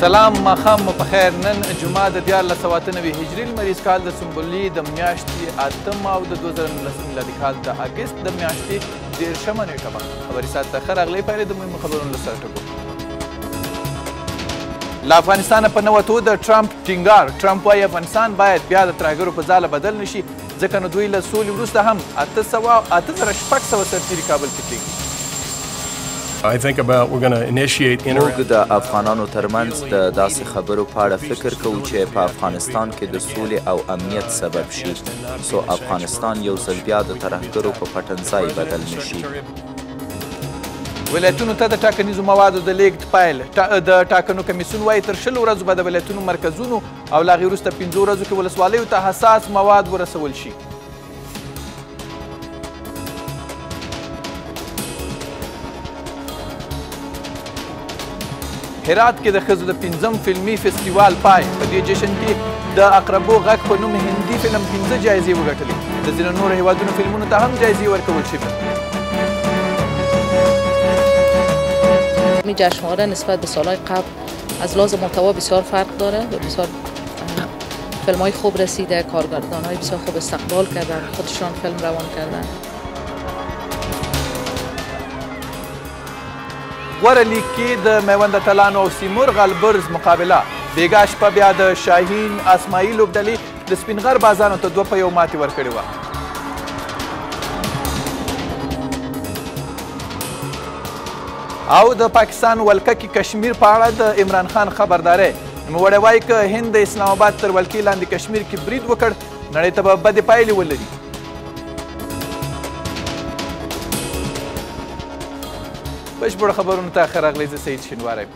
سلام ماښام مو پخیر نن جمعه د دیارلس سوه اته نوي هجري لمریز کال د سنبلې د میاشتې اتم او د دوه زره نولسم میلادي کال د اګست د میاشتې دېرشمه نېټه مخ خبري ساعت ته ښه راغلئ پایلې د مهمو خبرونو له سر ټکو له افغانستانه په نه وتو د ټرمپ ټینګار ټرمپ وایي افغانستان باید بیا د ترهګرو په ځاله بدل نه شي ځکه نو دوی له سولې وروسته هم اته سوه اته زره شپږ سوه سرتیري کابل کې پرېږدي موږ د افغانانو ترمنځ د داسې خبرو په اړه فکر کوو چې په افغانستان کې د سولې او امنیت سبب شي څو افغانستان یو ځل بیا د ترهګرو په پټنځای بدل نه شي. ولایتونو ته د ټاکنیزو موادو د لیږد پیل د ټاکنو کمیسیون وایي تر شل ورځو به د ولایتونو مرکزونو او لاغې وروسته پنځو ورځو کې ولسوالیو ته حساس مواد ورسول شي هرات کې د ښځو د پنځم فلمي فستیوال پای په دې جشن کې د اقربو غږ په نوم هندي فلم پنځه جایزې وګټلې د ځینو نورو هیوادونو فلمونو ته هم جایزې ورکول شوې می جشنواره نسبت به سالهای قبل از لحاظ محتوا بسیار فرق داره و بسیار فیلم های خوب رسیده کارگردان های بسیار خوب استقبال کردن خودشان فیلم روان کردن غوره لیگ کې د میوند اتلانو او سیمرغ البرز مقابله بیګا شپه بیا د شاهین اسماعیل لوبډلې د سپینغر بازانو ته دوه په یو ماتې ورکړې وه او د پاکستان ولکه کې کشمیر په اړه د عمران خان خبرداری نوموړی وایي که هند د اسلام آباد تر ولکې لاندې کشمیر کې برید وکړ نړۍ ته به بدې پایلې ولري بشپړ خبرونو ته ښه راغلی زه سعید شینواری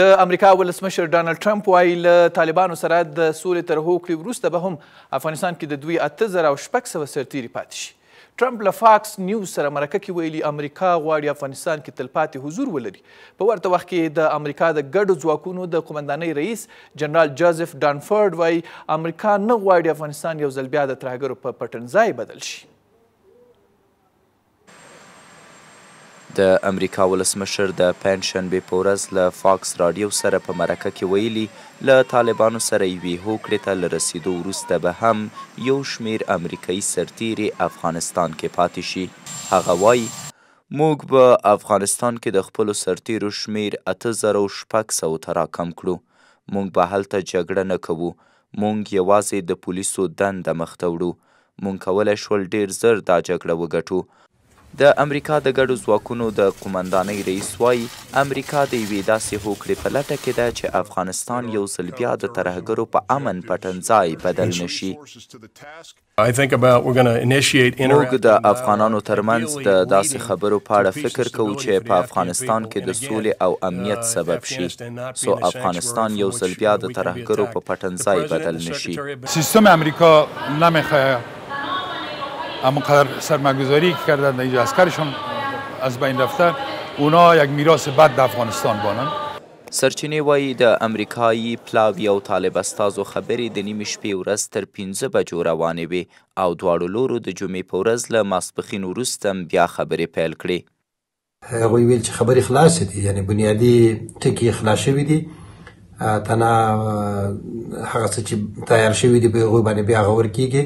د امریکا ولسمشر ډانلډ ټرمپ وایي له طالبانو سره د سولې تر هوکړې وروسته به هم افغانستان کې د دوی اته زره او شپږ سوه سرتیري پاتې شي ټرمپ له فاکس نیوز سره مرکه کې ویلي، امریکا غواړي افغانستان کې تلپاتې حضور ولري. په ورته وخت کې د امریکا د ګډو ځواکونو د قومندانۍ رئیس جنرال جوزف ډانفورډ وايي، امریکا نه غواړي افغانستان یو ځل بیا د ترهګرو په پټنځای بدل شي. د امریکا ولسمشر د پنجشنبې په ورځ له فاکس راډیو سره په مرکه کې ویلي، له طالبانو سره یوې هوکړې ته له رسېدو وروسته به هم یو شمېر امریکايي سرتېري افغانستان کې پاتې شي. هغه وايي. موږ به افغانستان کې د خپلو سرتېرو شمېر اته زره او شپږ سوو ته راکم کړو. موږ به هلته جګړه نه کوو. موږ یوازې د پولیسو دنده مخته وړو. موږ کولای شول ډېر زر دا جګړه وګټو. د امریکا د ګډو ځواکونو د قومندانۍ رئیس وايي، امریکا د یوې داسې هوکړې په لټه کې ده چې افغانستان یو ځل بیا د ترهګرو په امن پټنځای بدل نه شي. موږ د افغانانو ترمنځ د داسې خبرو په اړه فکر کوو چې په افغانستان کې د سولې او امنیت سبب شي، څو افغانستان یو ځل بیا د ترهګرو په پټنځای بدل نه شي. سیستم امریکا نمیخواه. همونقدر سرمایه‌گذاری که کردن در اینجا از کارشون از بین رفته اونا یک میراث بد به افغانستان بانن سرچینې وایي د امریکايي پلاوي او طالب استازو خبرې د نیمې شپې ورځ تر پنځه بجو روانې وې او دواړو لورو د جمعې په ورځ له ماسپښین وروسته بیا خبرې پیل کړې. هغوی ویل چې خبرې خلاصې دي یعنی بنیادي ټکي خلاص شوي دي تنه هغه څه چې تیار شوي دي په هغو باندې بیا غور کیږي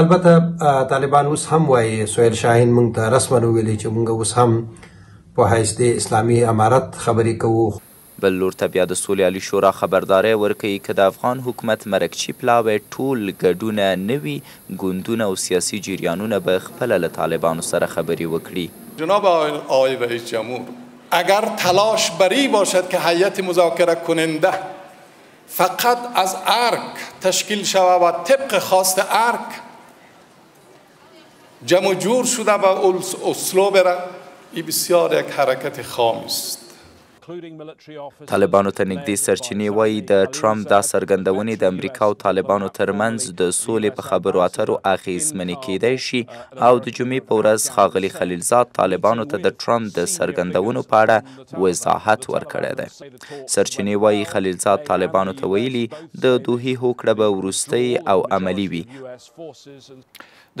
البته طالبان اوس هم وایي سویل شاهین مونږ ته رسما ویلي چې مونږ اوس هم په حیث د اسلامي امارت خبرې کوو بل لور ته بیا د سولې عالي شورا خبرداری ورکوي، که د افغان حکومت مرکچي پلاوی ټول ګډونه نه وي، ګوندونه او سیاسي جریانونه به خپله له طالبانو سره خبرې وکړي. جناب آقای رئیس جمهور اگر تلاش بر این باشد که هیئت مذاکره کننده فقط از ارگ تشکیل شود و طبق خواست ارگ جمع و جور شده به اسلو برود، این بسیار یک حرکت خامی است. طالبانو ته نږدې سرچینې وايي، د ټرمپ دا څرګندونې د امریکا او طالبانو ترمنځ د سولې په خبرو اترو اغېزمنې کېدای شي او د جمعې په ورځ ښاغلي خلیلزاد طالبانو ته د ټرمپ د څرګندونو په اړه وضاحت ورکړی دی. سرچینې وايي، خلیلزاد طالبانو ته ویلي، د دوحې هوکړه به وروستۍ او عملي وي.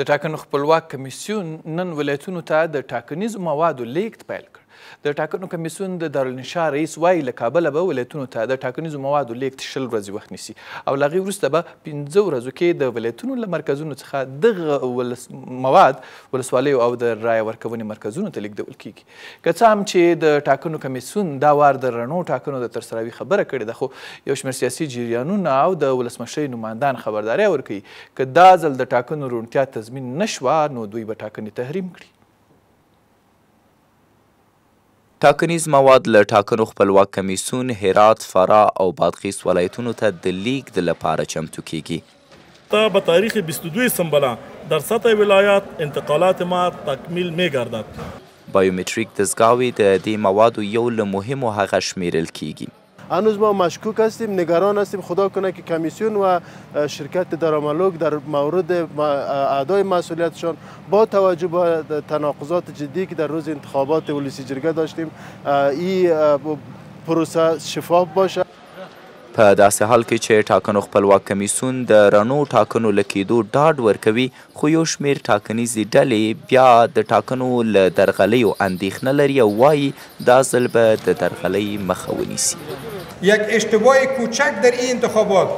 د ټاکنو خپلواک کمېسیون نن ولایتونو ته د ټاکنیزو موادو لېږد پیل کړ. د ټاکنو کمېسیون د دارالانشاء رئیس وايي، له کابله به ولایتونو ته د ټاکنیزو موادو لېږد شل ورځې وخت نیسي او له هغې وروسته به پنځه ورځو کې د ولایتونو له مرکزونو څخه دغه مواد ولسوالیو او د رایه ورکونې مرکزونو ته لېږدول کېږي. که څه هم چې د ټاکنو کمېسیون دا وار د رڼو ټاکنو د ترسراوي خبره کړې ده، خو یو شمېر سیاسي جریانونه او د ولسمشرۍ نوماندان خبرداری ورکوي، که دا ځل د ټاکنو روڼتیا تضمین نه شوه، نو دوی به ټاکنې تحریم کړي. ټاکنیز مواد له ټاکنو خپلواک کمیسیون، هرات، فراه او بادغیس ولایتونو ته د لیږد لپاره چمتو کیږي. تا به تاریخ بیست و دو سنبلان در سطح ولایات انتقالات ما تکمیل میگردد. بایومتریک دستګاوې د دې موادو یو له مهمو هغه شمیرل کیږي. هنوز ما مشکوک هستیم نگران هستیم خدا کنه که کمیسیون و شرکت دراملوک در مورد اعدای مسئولیتشان با توجه به تناقضات جدی که در روز انتخابات ولسی جرگه داشتیم این پروسه شفاف باشه په داسې حال کې چې ټاکنو خپلواک کمیسیون د رڼو ټاکنو له کېدو ډاډ ورکوي خو یو شمېر ټاکنیزې ډلې بیا د ټاکنو له درغلیو اندېښنه لري او وايي، دا ځل به د درغلۍ مخه ونیسي. یک اشتباه کوچک در این انتخابات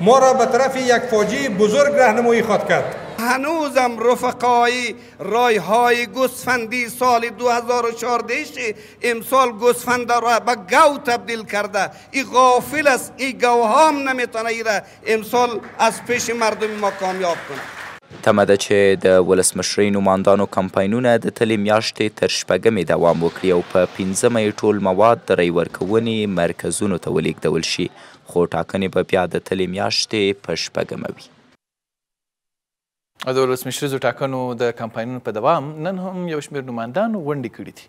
ما را به طرف یک فاجعه بزرگ رهنمایی خواهد کرد. هنوزم رفقای رای های گوسفندی سال دو هزار و چهارده شه امسال گوسفندا را به گاو تبدیل کرده ای غافل است ای گاوهام نمیتانه ای را امسال از پیش مردم ما کامیاب کنه. تمه ده چې د ولسمشرۍ نوماندانو کمپاینونه د تلې میاشتې تر شپږمې دوام وکړي او په پنځمه یې ټول مواد د رأی ورکونې مرکزونو ته ولېږدول شي، خو ټاکنې به بیا د تلې میاشتې په شپږمه وي. د ولسمشریزو ټاکنو د کمپاینونو په دوام نن هم یو شمېر نوماندانو غونډې کړې دي.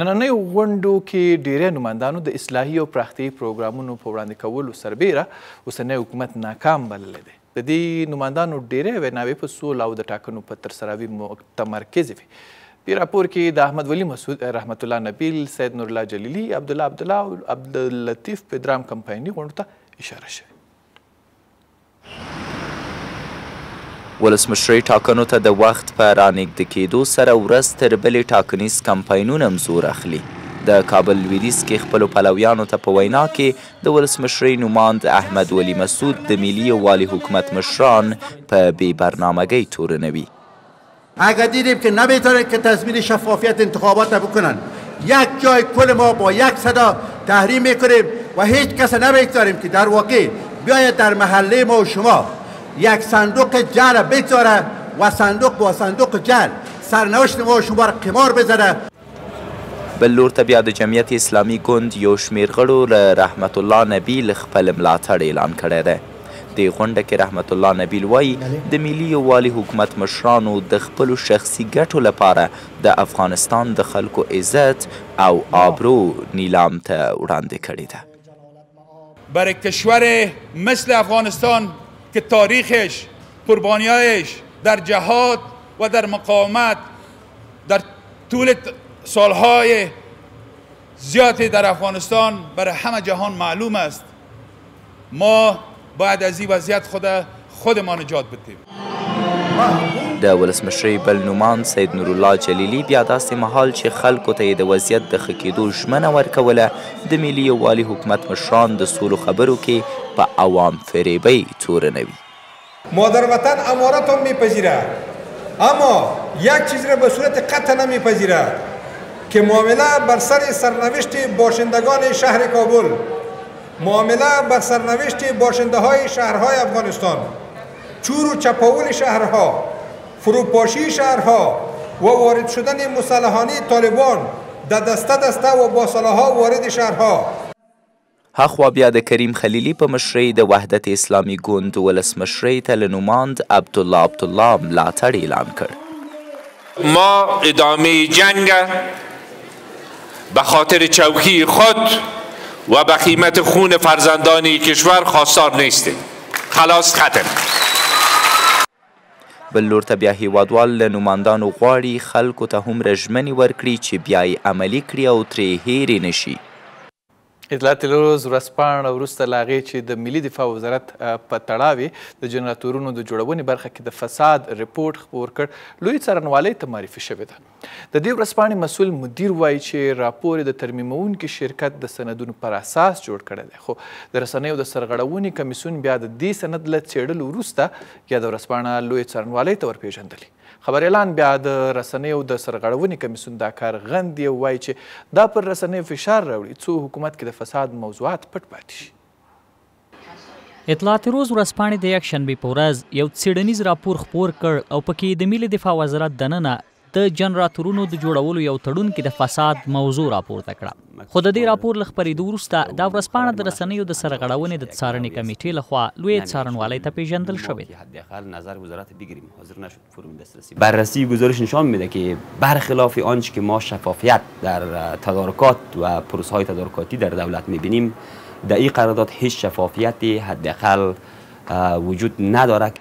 نننیو غونډو کې ډېری نوماندانو د اصلاحي او پراختیایي پروګرامونو په وړاندې کولو سربېره اوسنی حکومت ناکام بللی دی. د دې نوماندانو ډېری ویناوې په سوله او د ټاکنو په ترسراوي متمرکزې وې. دې راپور کې د احمد ولي مسعود، رحمت الله نبیل، سید نورالله جلیلي، عبدالله عبدالله او عبداللطیف پدرام کمپایني غونډو ته اشاره شوې. ولسمشرۍ ټاکنو ته د وخت په رانېږد کېدو سره ورځ تر بلې ټاکنیز کمپاینونه هم زور اخلي. د کابل لویدیځ کې خپلو پلویانو ته په وینا کې د ولسمشرۍ نوماند احمد ولي مسعود د ملي یووالي حکومت مشران په بې برنامګۍ تورنوي. اگر دیدیم که نمیتونه که تضمین شفافیت انتخابات بکنن یک جای کل ما با یک صدا تحریم میکنیم و هیچ کس نمیتونیم که در واقع بیاید در محله ما و شما یک صندوق جر بگذاره و صندوق با صندوق جل سرنوشت ما و شما را قمار بزنه بل لور ته بیا د جمعیت اسلامي ګوند یو شمېر غړو له رحمت الله نبیل خپل ملاتړ اعلان کړی دی. دې غونډه کې رحمت الله نبیل وايي، د ملي یووالي حکومت مشرانو د خپلو شخصي ګټو لپاره د افغانستان د خلکو عزت او آبرو نیلام ته وړاندې کړې ده. بر کشور مثل افغانستان که تاریخش قربانیایش در جهاد و در مقاومت در طول سالهای زیادی در افغانستان برای همه جهان معلوم است ما باید ازی وضعیت خود خود ما نجات بتیم. د ولسمشرۍ بل نوماند سید نورالله جلیلي بیا داسې مهال چې خلکو ته یې د وضعیت د ښه کېدو ژمنه ورکوله د ملي یووالي حکومت مشران د سولو خبرو کې په عوام فریبۍ تورنوي مادر وطن امارت هم میپذیره اما یک چیز را به صورت قطع نمیپذیره که معامله بر سر سرنوشت باشندگان شهر کابل معامله بر سرنوشت باشنده های شهرهای افغانستان چور و چپاول شهرها فروپاشی شهرها و وارد شدن مسلحانه طالبان د دسته دسته و با سلاحا وارد شهرها هخوا بیا د کریم خلیلی په مشرۍ د وحدت اسلامي ګوند ولسمشرۍ ته له نوماند عبدالله عبدالله ملاتړ اعلان کړ. ما ادامه جنگ به خاطر چوکی خود و به قیمت خون فرزندان کشور خواستار نیستیم خلاص ختم بل لور ته بیا هیوادوال له نوماندانو غواړي خلکو ته هومره ژمنې ورکړي چې بیا یې عملي کړي او ترې هېرې نه شي اطلاعاتي لوز ورځپاڼه وروسته له هغې چې د ملي دفاع وزارت په تړاو یې د جنراتورونو د جوړونې برخه کې د فساد رپورټ خپور کړ، لویې څارنوالۍ ته معرفي شوې ده. د دې ورځپاڼې مسؤل مدیر وایي چې راپور یې د ترمیموونکي شرکت د سندونو پر اساس جوړ کړی دی، خو د رسنیو د سرغړونې کمیسیون بیا د دې سند له څېړلو وروسته یاده ورځپاڼه لویې څارنوالۍ ته ورپېژندلې. خبریالان بیا د رسنیو د سرغړونې کمیسیون دا کار غندي او وایي چې دا پر رسنیو فشار راوړي څو حکومت کې د فساد موضوعات پټ پاتې شي. اطلاعات روز ورځپاڼې د یکشنبې په ورځ یو څېړنیز راپور خپور کړ او په کې د ملي دفاع وزارت دننه د جنراتورونو د جوړولو یو تړون کې د فساد موضوع راپورته کړه. خو د دې راپور له خپرېدو وروسته دا ورځپاڼه د رسنیو د سرغړونې د څارنې کمېټې له خوا لویې څارنوالۍ ته پېژندل شوې ده. بررسی گزارش نشان میده که برخلاف آنچه که ما شفافیت در تدارکات و پروسه های تدارکاتی در دولت میبینیم در این قرارداد هیچ شفافیتی حداقل وجود ندارد.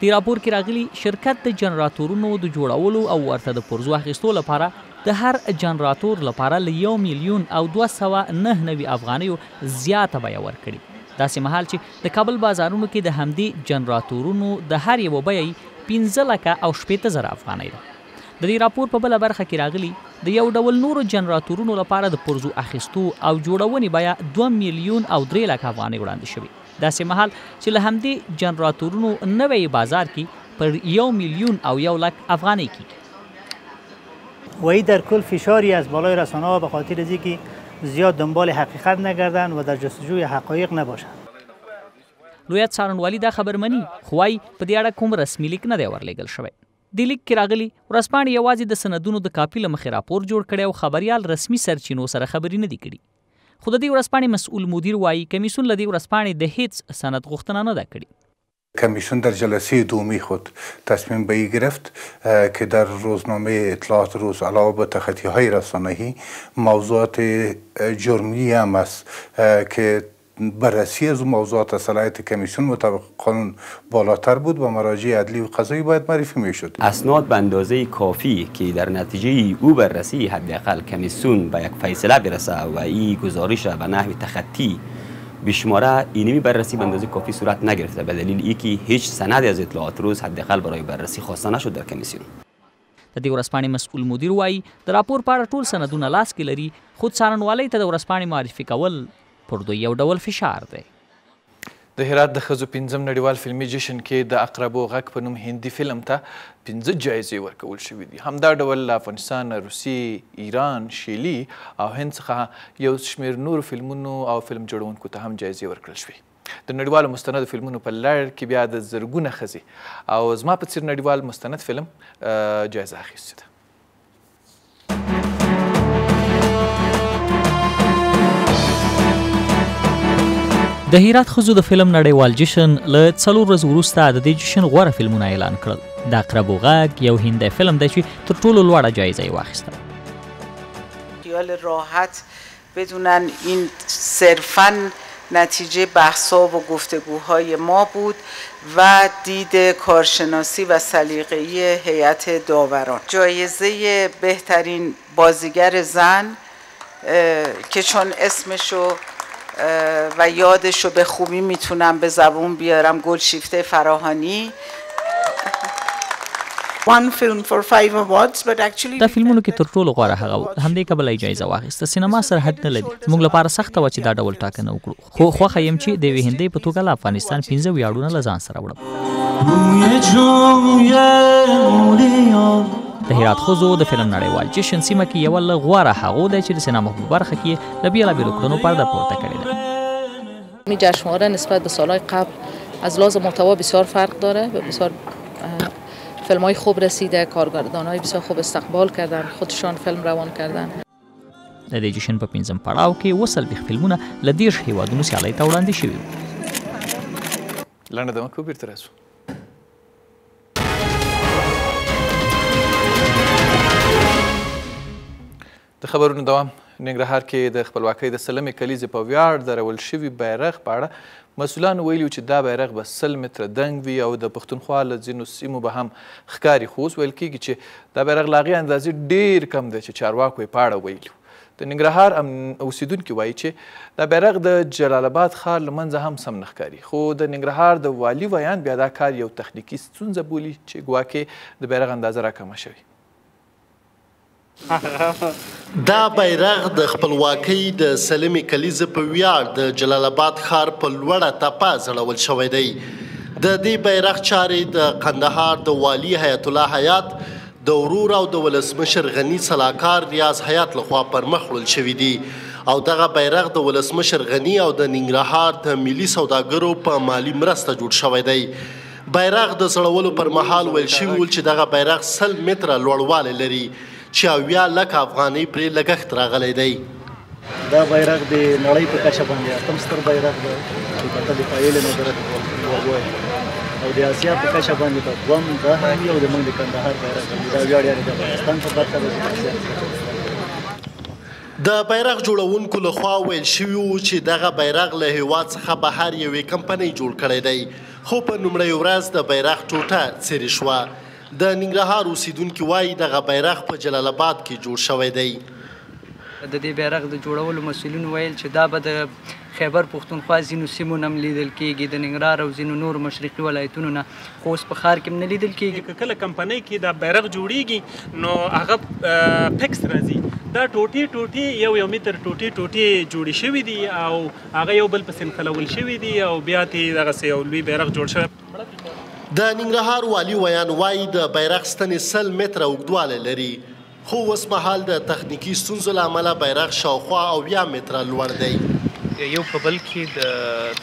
دې راپور کې راغلي، شرکت د جنراتورونو د جوړولو او ورته د پرزو اخیستو لپاره د هر جنراتور لپاره له یو میلیون او دوه سوه نهه نوي افغانیو زیاته بیه ورکړې، داسې مهال چې د کابل بازارونو کې د همدې جنراتورونو د هر یوه بیه یي پنځه لکه او شپېته زره افغانۍ ده. د دې راپور په بله برخه کې راغلي، د یو ډول نورو جنراتورونو لپاره د پرزو اخیستو او جوړونې بیه دوه میلیون او درې لکه افغانۍ وړاندې شوې. داسې مهال چې له همدې جنراتورونو نوی یې بازار کې پر یو میلیون او یو لک افغانۍ کېږي. وایي در کل فشاری از بالای رسانهها به خاطر از اینکه زیاد دنبال حقیقت نگردند و در جستجوی حقایق نباشند. لویه څارنوالي دا خبر مني خو وایي په دې اړه کوم رسمي لیک نه دی ورلېږل شوی. دې لیک کې راغلي، ورځپاڼې یوازې د سندونو د کاپي له مخې راپور جوړ کړی او خبریال رسمي سرچینو سره خبرې نه دي کړي. خو د دې ورځپاڼې مسؤل مدیر وايي، کمېسیون له دې ورځپاڼې د هېڅ سند غوښتنه نه ده کړې. کمېسیون در جلسۀ دومی خود تصمیم به ای گرفت که در روزنامۀ اطلاعات روز علاوه به تخطیهای رسانهی موضوعات جرمیی هم است که بررسی از موضوعات صلاحیت کمیسیون مطابق قانون بالاتر بود و مراجع عدلی و قضایی باید معرفی میشد اسناد به اندازه کافی که در نتیجه او بررسی حداقل کمیسیون به یک فیصله برسه و این گزارش به نحو تخطی به شماره اینمی بررسی به اندازه کافی صورت نگرفته به دلیل اینکه هیچ سند از اطلاعات روز حداقل برای بررسی خواسته نشد در کمیسیون د دې ورځپاڼې مسؤل مدیر وايي، د راپور په اړه ټول سندونه لاس کې لري، خو څارنوالۍ ته د ورځپاڼې معرفي کول پر دوی یو ډول فشار دی. د هرات د ښځو پنځم نړیوال فلمي جشن کې د عقربو غږ په نوم هندي فلم ته پنځه جایزې ورکول شوې دي. همدا ډول له افغانستان، روسیې، ایران، شیلي او هند څخه یو شمېر نورو فلمونو او فلم جوړونکو ته هم جایزې ورکړل شوې. د نړیوالو مستندو فلمونو په لړ کې بیا د زرګونه ښځې او زما په څیر نړیوال مستند فلم جایزه اخیستې ده. د هرات خزو د فلم نړیوال جشن له څلور ورځې وروسته د دې جشن غوره فلمونه اعلان کړل د اقربو غږ یو هندی فلم دی چې تر ټولو لوړه جایزه یې واخیسته خیال راحت بدونن این صرفا نتیجه بحثا و گفتگوهای ما بود و دید کارشناسی و سلیقه هیئت داوران جایزه بهترین بازیگر زن که چون اسمشو و یادش رو به خوبی میتونم به زبون بیارم گلشیفته فراهانی دا فلمونو کې تر ټولو غوره هغه و همدې کبله یې جایزه واخیسته سینما سرحد نه لري زموږ لپاره سخته وه چې دا ډول ټاکنه وکړو خو خوښه یم چې د یوې هندۍ په توګه له افغانستان پنځه ویاړونه له ځان سره وړم د هرات خوځو د فلم نړیوال جشن سیمه کې یو له غواره هغو دی چې د سینما په برخه کې له بیلابیلو کړنو پرده پورته کړې ده می جشنواره نسبت به سالهای قبل از لحاظ محتوا بسیار فرق داره و بسیار فیلم های خوب رسیده کارگردان های بسیار خوب استقبال کردن خودشان فیلم روان کردن د دې جشن په پنځم پړاو کې اووه څلوېښت فلمونه له دېرش هیوادونو سیالۍ ته وړاندې شوي وو لنډه دمه کوو بیرته راسو د خبرونو دوام، ننګرهار کې د خپلواکۍ د سلمې کلیزې په ویاړ درول شوي بیرغ په اړه مسولانو ویلي و چې دا بیرغ به سل متره دنګ وي او د پښتونخوا له ځینو سیمو به هم ښکاري خو اوس ویل کېږي چې دا بیرغ له هغې اندازې ډېر کم دی چې چارواکو یې په اړه ویلي د ننګرهار اوسیدونکي وایي چې دا بیرغ د جلال آباد ښار له منځه هم سم نه ښکاري خو د ننګرهار د والي ویاند بیا دا کار یو تخنیکي ستونزه بولي چې ګواکې د بیرغ اندازه راکمه شوې دا بیرغ د خپلواکۍ د سلمې کلیزې په ویاړ د جلال آباد ښار په لوړه تپه ځړول شوی دی د دې بیرغ چارې د قندهار د والي حیات الله حیات د ورور او د ولسمشر غنی سلاکار ریاض حیات لخوا پر مخ وړل شوې دي او دغه بیرغ د ولسمشر غنی او د ننګرهار د ملي سوداګرو په مالی مرسته جوړ شوی دی بیرغ د سړولو پر مهال ویل شوي ول چې دغه بیرغ سل متره لوړوالی لري چې اویا لکه افغانۍ پرې لګښت راغلی دی. دا بیرغ د نړۍ په کچه باندې اتم ستر بیرغ دی چې په تل پایل نه درته وګورئ او د اسیا په کچه باندې په دوم د همی او د موږ د کندهار بیرغ دی دا ویاړ یې د افغانستان په برخه دی د بیرغ جوړونکو لخوا ویل شوي وو چې دغه بیرغ له هیواد څخه بهر یوې کمپنۍ جوړ کړی دی خو په لومړۍ ورځ د بیرغ ټوټه څیرې شوه. د ننګرهار اوسیدونکي وايي، دغه بیرغ په جلال اباد کې جوړ شوی دی. د دې بیرغ د جوړولو مسولینو ویل چې دا به د خیبر پښتونخوا ځینو سیمو نه هم لیدل کیږي، د ننګرهار او ځینو نورو مشرقي ولایتونو نه، خو اوس په ښار کې هم نه لیدل کیږي. که کله کمپنۍ کې دا بیرغ جوړیږي نو هغه پکس راځي، دا ټوټې ټوټې یو یو متر ټوټې ټوټې جوړې شوې دي او هغه یو بل پسې نښلول شوي دي او بیا ترې دغسې یو لوی بیرغ جوړ شوی. د ننګرهار والي ویاند وايي، د بیرغ ستنې سل متره اوږدوالی لري، خو اوسمهال د تخنیکي ستونزو له امله بیرغ شاوخوا اویا متره لوړ دی. یو په بل کې د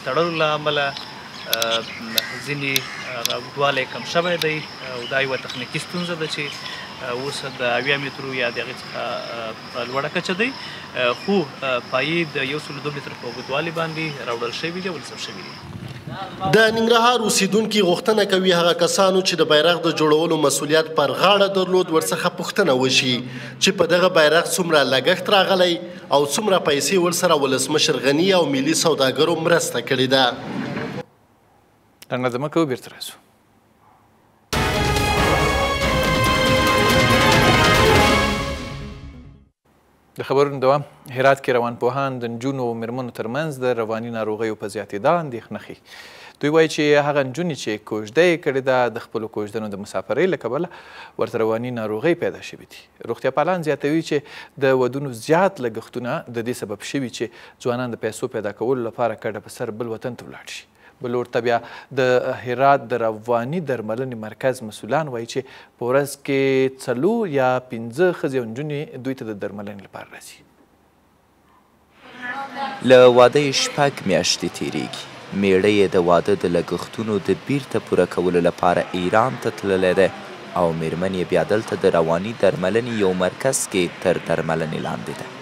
تړلو له امله ځینې هغه اوږدوالی کم شوی دی او دا یوه تخنیکي ستونزه ده چې اوس د اویا مترو یا د هغې څخه لوړه کچه دی خو پایې د یو سلو دوه متر په اوږدوالي باندې راوړل شوي دي او نصب شوي دي د ننګرهار اوسیدونکو غوښتنه کوي هغه کسانو چې د بیرغ د جوړولو مسولیت پر غاړه درلود ورڅخه پوښتنه وشي چې په دغه بیرغ څومره لګښت راغلی او څومره پیسې ورسره ولسمشر غنی او ملي سوداګرو مرسته کړې ده څنګه زمکه وبیرته راځو د خبرونو دوام هرات کې روان پوهان د نجونو او میرمنو ترمنځ د رواني ناروغیو په زیاتېدا اندېښنه ښي دوی وایي چې هغه نجونې چې کوژده یې کړې ده د خپلو کوژدنو د مسافرۍ له کبله ورته رواني ناروغۍ پیدا شوې دي روغتیا پالان زیاتوي چې د ودونو زیات لګښتونه د دې سبب شوي چې ځوانان د پیسو پیدا کولو لپاره کډه په سر بل وطن ته ولاړ شي بل لور ته بیا د هرات د رواني درملنې مرکز مسؤلان وایي چې په ورځ کې څلور یا پنځه ښځې او نجونې دوی ته د درملنې لپاره راځي. له واده یې شپږ میاشتې تېرېږي. مېړه یې د واده د لګښتونو د بیرته پوره کولو لپاره ایران ته تللی دی او مېرمن یې بیا دلته د رواني درملنې یو مرکز کې تر درملنې لاندې ده.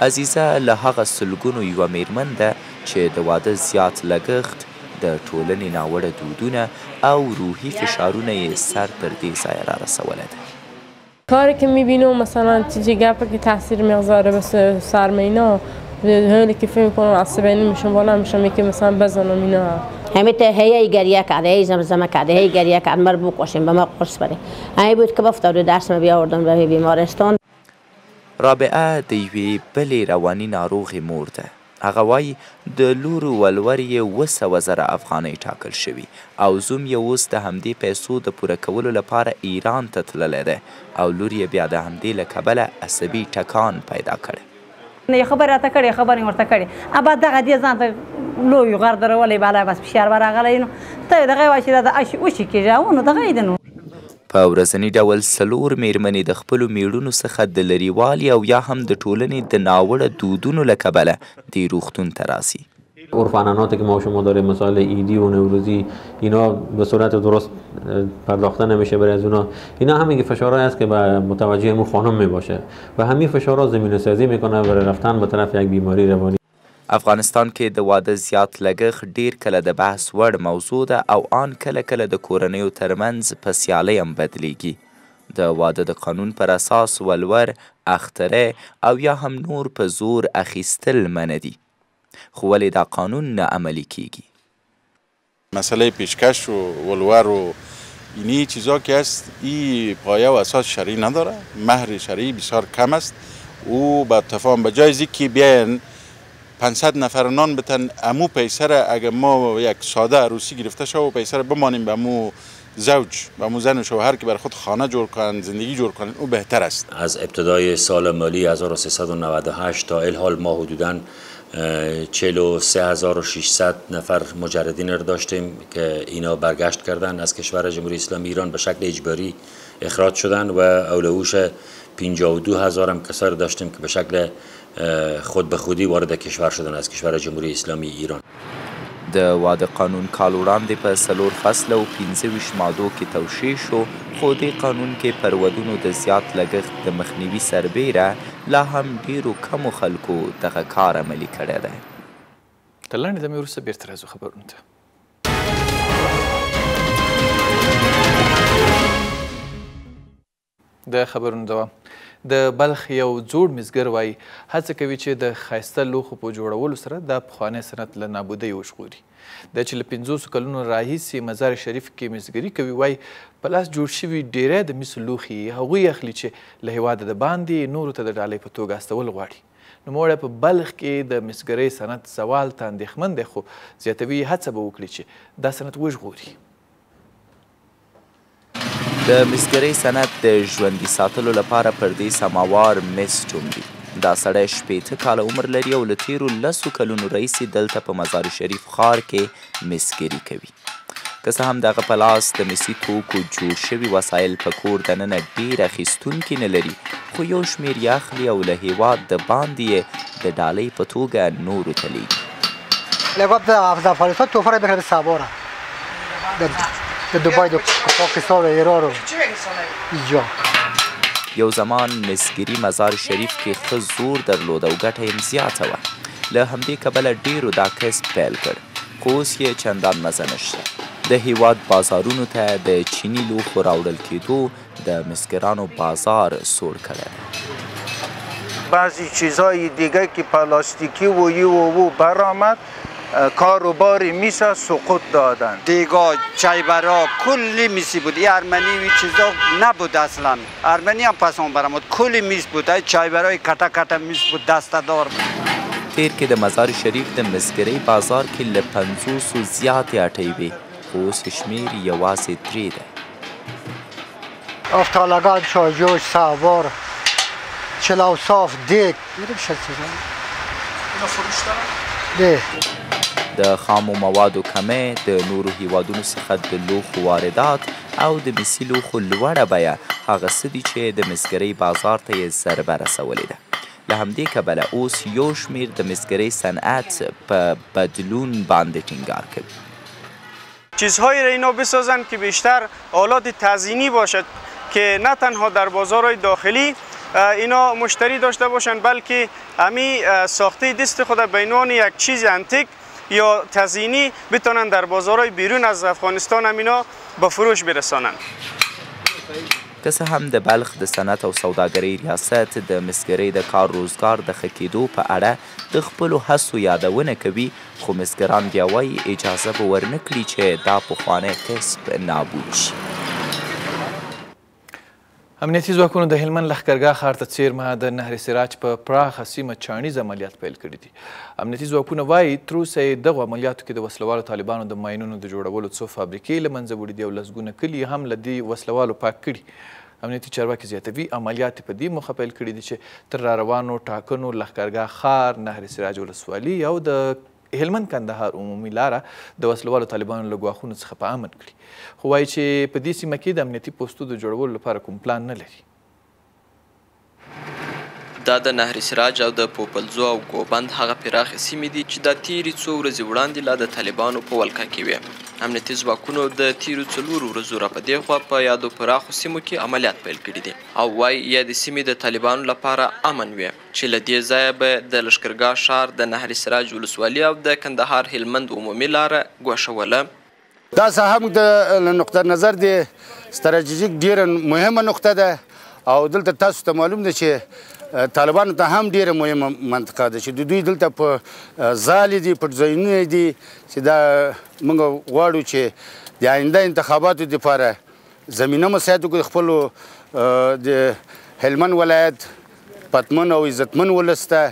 عزیزه له هغه سلګونو یوه مېرمن ده چې د واده زیات لګښت، د ټولنې ناوړه دودونه او روحي فشارونه یې سر تر دې ځایه را رسولی دی. کاری که می بینم مثلا چی جگر پر که تاثیر می گذاره به سر می اینا حالی که فکر می کنم عصبی نمی شم بلند می شم یکی مثلا بزنم اینا. همه ته هی هی گریه کرد هی زمزمه کرد هی گریه کرد مر بکشین به ما قرص بده همی بود که بفتاد و دست می بیاوردند به بیمارستان. رابعه د یوې بلې رواني ناروغې مور ده. هغه وايي، د لور ولور یې اووه سوه زره افغانۍ ټاکل شوي او زوم یې اوس د همدې پیسو د پوره کولو لپاره ایران ته تللی دی او لور یې بیا د همدې له کبله عصبي ټکان پیدا کړی. نه یې خبرې راته کړې، خبرې مې ورته کړې، ابا دغه دې ځان ته لوی غر درولی بالا بس فشار به راغلی نو ته یې دغه وایې چې دا د اشي اوشي کېږي، اوه نو دغه یې دی نو. په ورځني ډول څلور مېرمنې د خپلو مېړونو څخه د لريوالي او يا هم د ټولنې د ناوړه دودونو له کبله دې روغتون ته راځي. عرفانه نو ته که ماشوم و داره مثال ایدی و نوروزی اینا به صورت درست پرداخته نمیشه برای از اونا اینا همین که فشارای است که به متوجه امو خانم میباشه و همین فشارا زمینه سازی میکنه برای رفتن به طرف یک بیماری روانی افغانستان کې د واده زیات لګښت ډېر کله د بحث وړ موضوع ده او آن کله کله د کورنیو ترمنځ په سیالۍ هم بدلېږي. د واده د قانون پر اساس ولور، اختره او یا هم نور په زور اخیستل منع دي. خو ولې دا قانون نه عملي کېږي؟ مسئله پیشکش و ولور و اینی چیزا که است ای پایه و اساس شرعی نداره مهر شرعی بسیار کم است او با تفاهم به جای زی که بیاین 500 نفر نان بتن امو پیسر اگر ما یک ساده عروسی گرفته شو و پیسر بمانیم به امو زوج و امو زن و شوهر که بر خود خانه جور کنن، زندگی جور کنند او بهتر است از ابتدای سال مالی 1398 تا الحال ما حدودا 43600 نفر مجردین را داشتیم که اینا برگشت کردن از کشور جمهوری اسلامی ایران به شکل اجباری اخراج شدن و اولوش 52000 هم کسار داشتیم که به شکل خود به خودی وارد کشور شدن از کشور جمهوری اسلامی ایران. د واده قانون کال وړاندې په څلور فصله او پنځه ویشت مادو کې توشیح شو، خو دې قانون کې پر ودونو د زیات لګښت د مخنیوي سربیره لا هم ډیرو کمو خلکو دغه کار عملي کړی دی. له لنډې دمې وروسته بېرته راځو خبرونو ته. د خبرونو دوام د بلخ یو زوړ میزګر وايي، هڅه کوي چې د ښایسته لوښو په جوړولو سره دا پخوانی صنعت له نابودۍ وژغوري. دی چې له پنځوسو کلونو راهیسې مزار شریف کې میزګري کوي وايي، په لاس جوړ شوي ډېری د مسو لوښي یې هغوی اخلي چې له هېواده د باندې یې نورو ته د ډالۍ په توګه استول غواړي. نوموړی په بلخ کې د مسګرۍ صنعت زوال ته اندېښمن دی خو زیاتوي، هڅه به وکړي چې دا صنعت وژغوري. د مسګرۍ صنعت د ژوندي ساتلو لپاره پر دې سماوار مس ټوم دي دا سړی شپېته کاله عمر لري او له تیرو لسو کلونو راهیسې دلته په مزار شریف ښار کې مسګري کوي که څه هم دغه په لاس د مسي توکو جوړ شوي وسایل په کور دننه ډیر اخیستونکي نه لري خو یو شمیر یې اخلي او له هیواد د باندې یې د ډالۍ په توګه نورو ته لیږي د دوبای د پاکستان ایران ایجا یو زمان مسګری مزار شریف کې ښه زور درلود او ګټه یې زیاته وه له همدې کبله ډیرو دا کسب پیل کړ خو اوس یې چندان مزه نشته د هیواد بازارونو ته د چینی لوښو راوړل کېدو د مسکرانو بازار سوړ کړی دی. بعضی چیزای دیگه که پلاستیکی و ای و او برآمد کار و بار میسه سقوط دادن. دیگه چای برا کلی میسی بود ای ارمنی و ای چیزا نبود اصلا ارمنی هم پس آن برآمد کلی میس بود ای چای برا ای کټه کټه میس بود دسته دار بود. تیر که د مزار شریف د مسکری بازار کی له پنځوسو زیاتی اټی وی خو اوس شمیر یواځی دری دی. افتالگان شاجوش سوار چلاو صاف دیگ میرم شد چیزا اینا فروش دارم ده د خامو موادو کمی د نورو هیوادونو څخه د لوښو واردات او د مسی لوښو لوړه بیه هغه څه دي چې د مسګرۍ بازار ته یې ضربه رسولې ده له همدې کبله اوس یو شمیر د مسګرۍ صنعت په بدلون باندې ټینګار کوي چیزهایی را اینا بسازند که بیشتر آلات تزینی باشد که نه تنها در بازارهای داخلی اینا مشتری داشته باشند بلکه امی ساخته دست خود به عنوان یک چیز انتیک یا تزینی بتونن در بازارهای بیرون از افغانستان هم اینا به فروش برسانند که څه هم د بلخ د صنعت او سوداګرۍ ریاست د مسګرۍ د کار روزګار د ښه کېدو په اړه د خپلو هڅو یادونه کوي، خو مسګران بیا وايي، اجازه به ورنه کړي چې دا پخوانی کسب نابود شي. امنیتي ځواکونو د هلمند لښکرګاه ښار ته څېرمه د نهر سراج په پراخه سیمه چاڼیز عملیات پیل کړي دي. امنیتي ځواکونه وايي، تر اوسه یې دغو عملیاتو کې د وسلهوالو طالبانو د ماینونو د جوړولو څو فابریکې له منځه وړي دي او لسګونه کلي یې هم له دې وسلهوالو پاک کړي. امنیتي چارواکي زیاتوي، عملیات یې په دې موخه پیل کړي دي چې تر راروانو ټاکنو لښکرګاه ښار، نهر سراج ولسوالي او د هلمند کندهار عمومي لاره د وسله والو طالبانو له ګواښونو څخه په امن کړي، خو وايي چې په دې سیمه کې د امنیتي پوستو د جوړولو لپاره کوم پلان نه لري. دا د نهر سراج او د پوپلزو او ګوبند هغه پراخې سیمې دي چې دا تېري څو ورځې وړاندې لا د طالبانو په ولکه کې وې. امنیتي ځواکونو د تېرو څلورو ورځو را په دېخوا په یادو پراخو سیمو کې عملیات پیل کړي دي او وايي یادې سیمې د طالبانو لپاره امن وې چې له دې ځایه به د لښکرګاه ښار، د نهر سراج ولسوالي او د کندهار هلمند عمومي لاره ګوښه وله. دا څه هم د نقطه نظر دی ستراتیژیک ډیره مهمه نقطه ده او دلته تاسو ته معلوم ده چې طالبانو ته هم ډیره مهمه منطقه ده چې د دوی دلته په ځالې دي پټ ځایونه دي چې دا موږ غواړو چې د آینده انتخاباتو لپاره زمینه مساعد کړو خپل د هلمند ولایت پتمن او عزتمن ولسته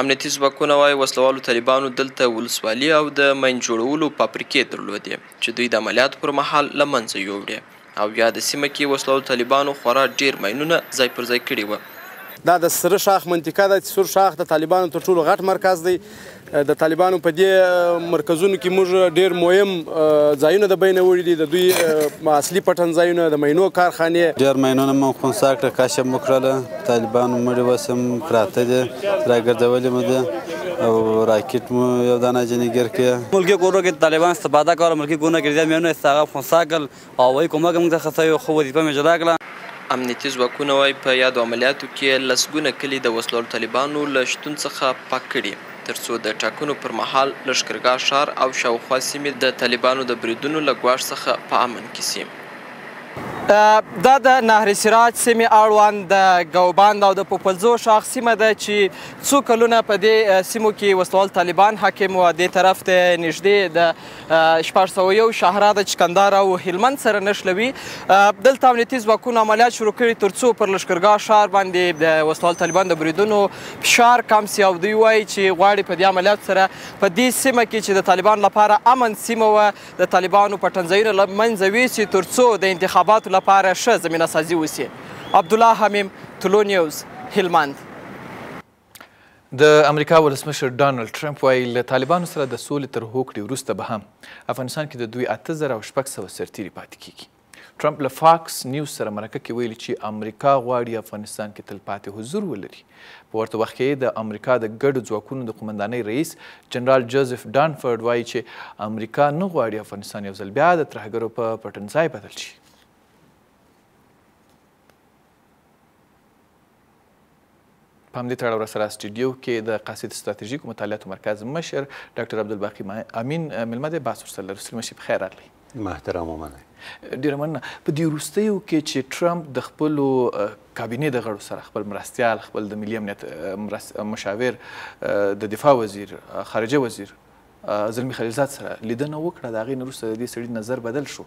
امنیتي ځواکونه وايي، وسله والو طالبانو دلته ولسوالي او د مین جوړولو فابریکې درلودې چې دوی د عملیاتو پر مهال له منځه یووړې او یاده سیمه کې وسله والو طالبانو خورا ډېر ماینونه ځای پر ځای کړي وه. دا د سره شاخ منطقه ده چې سور شاخ د طالبانو تر ټولو غټ مرکز دی. د طالبانو په دې مرکزونو کې موږ ډیر مهم ځایونه د بینه وړي دي د دوی اصلي پټن ځایونه د مینو کارخانه ډیر مینونه مو خونسا کړ کاش مو کړل طالبانو مړي وسم پراته دي راګرځولې مو دي او راکټ مو یو دانه جنګیر کې ملکی کورو کې طالبان استفاده کول ملکی کورونه کې ډیر مینونه استغاف خونسا کړل او وایي کومک موږ ته ښه سوی او ښه وظیفه مې جدا کړه. امنیتي ځواکونه وایي په یادو عملیاتو کې لسګونه کلي د وسلوالو طالبانو له شتون څخه پاک کړي تر څو د ټاکنو پر مهال لښکرګاه ښار او شاوخوا سیمې د طالبانو د بریدونو له ګواښ څخه په امن کې شي. دا د نهر سراج سیمې اړوند د ګوبند او د پوپلزو شاخ سیمه ده چې څو کلونه په دې سیمو کې وسلوال طالبان حاکم وه، دې طرف ته نږدې د شپږ سوه یو شاهراه د چکندار او هلمند سره نښلوي دلته امنیتي ځواکونو عملیات شروع کړي ترڅو پر لشکرګاه ښار باندې د وسلوال طالبان د بریدونو فشار کم سي او دوی وایي چې غواړي په دې عملیات سره په دې سیمه کې چې د طالبانو لپاره امن سیمه وه د طالبانو پټنځایونه له منځه ویسي ترڅو د انتخاباتو لپاره ښه زمینه سازي وسي عبدالله حمیم طلوع نیوز هلمند د امریکا ولسمشر ډانلډ ټرمپ وایي له طالبانو سره د سولې تر هوکړې وروسته به هم افغانستان کې د دوی اته زره او شپږ سوه سرتیري پاتې کیږي. ټرمپ له فاکس نیوز سره مرکه کې ویلي چې امریکا غواړي افغانستان کې تلپاتې حضور ولري. په ورته وخت کې د امریکا د ګډو ځواکونو د قومندانۍ رئیس جنرال جوزف ډانفورډ وایي چې امریکا نه غواړي افغانستان یو ځل بیا د ترهګرو په پټنځای بدل شي. په همدې تړاو راسره سټډیو کې د قاصد ستراتیژیکو مطالعاتو مرکز مشر ډاکټر عبدالباقي امین ملمه دی بحث ورسره لرو سلیم شي په خیر راغلی محترم منه ډیر مننه په دې وروستیو کې چې ټرمپ د خپل کابینه د غړو سره خپل مرستيال خپل د ملي امنیت مشاور د دفاع وزیر خارجه وزیر زلمی خلیلزاد سره لیدنه وکړه، د هغې نه وروسته د دې سړي نظر بدل شو،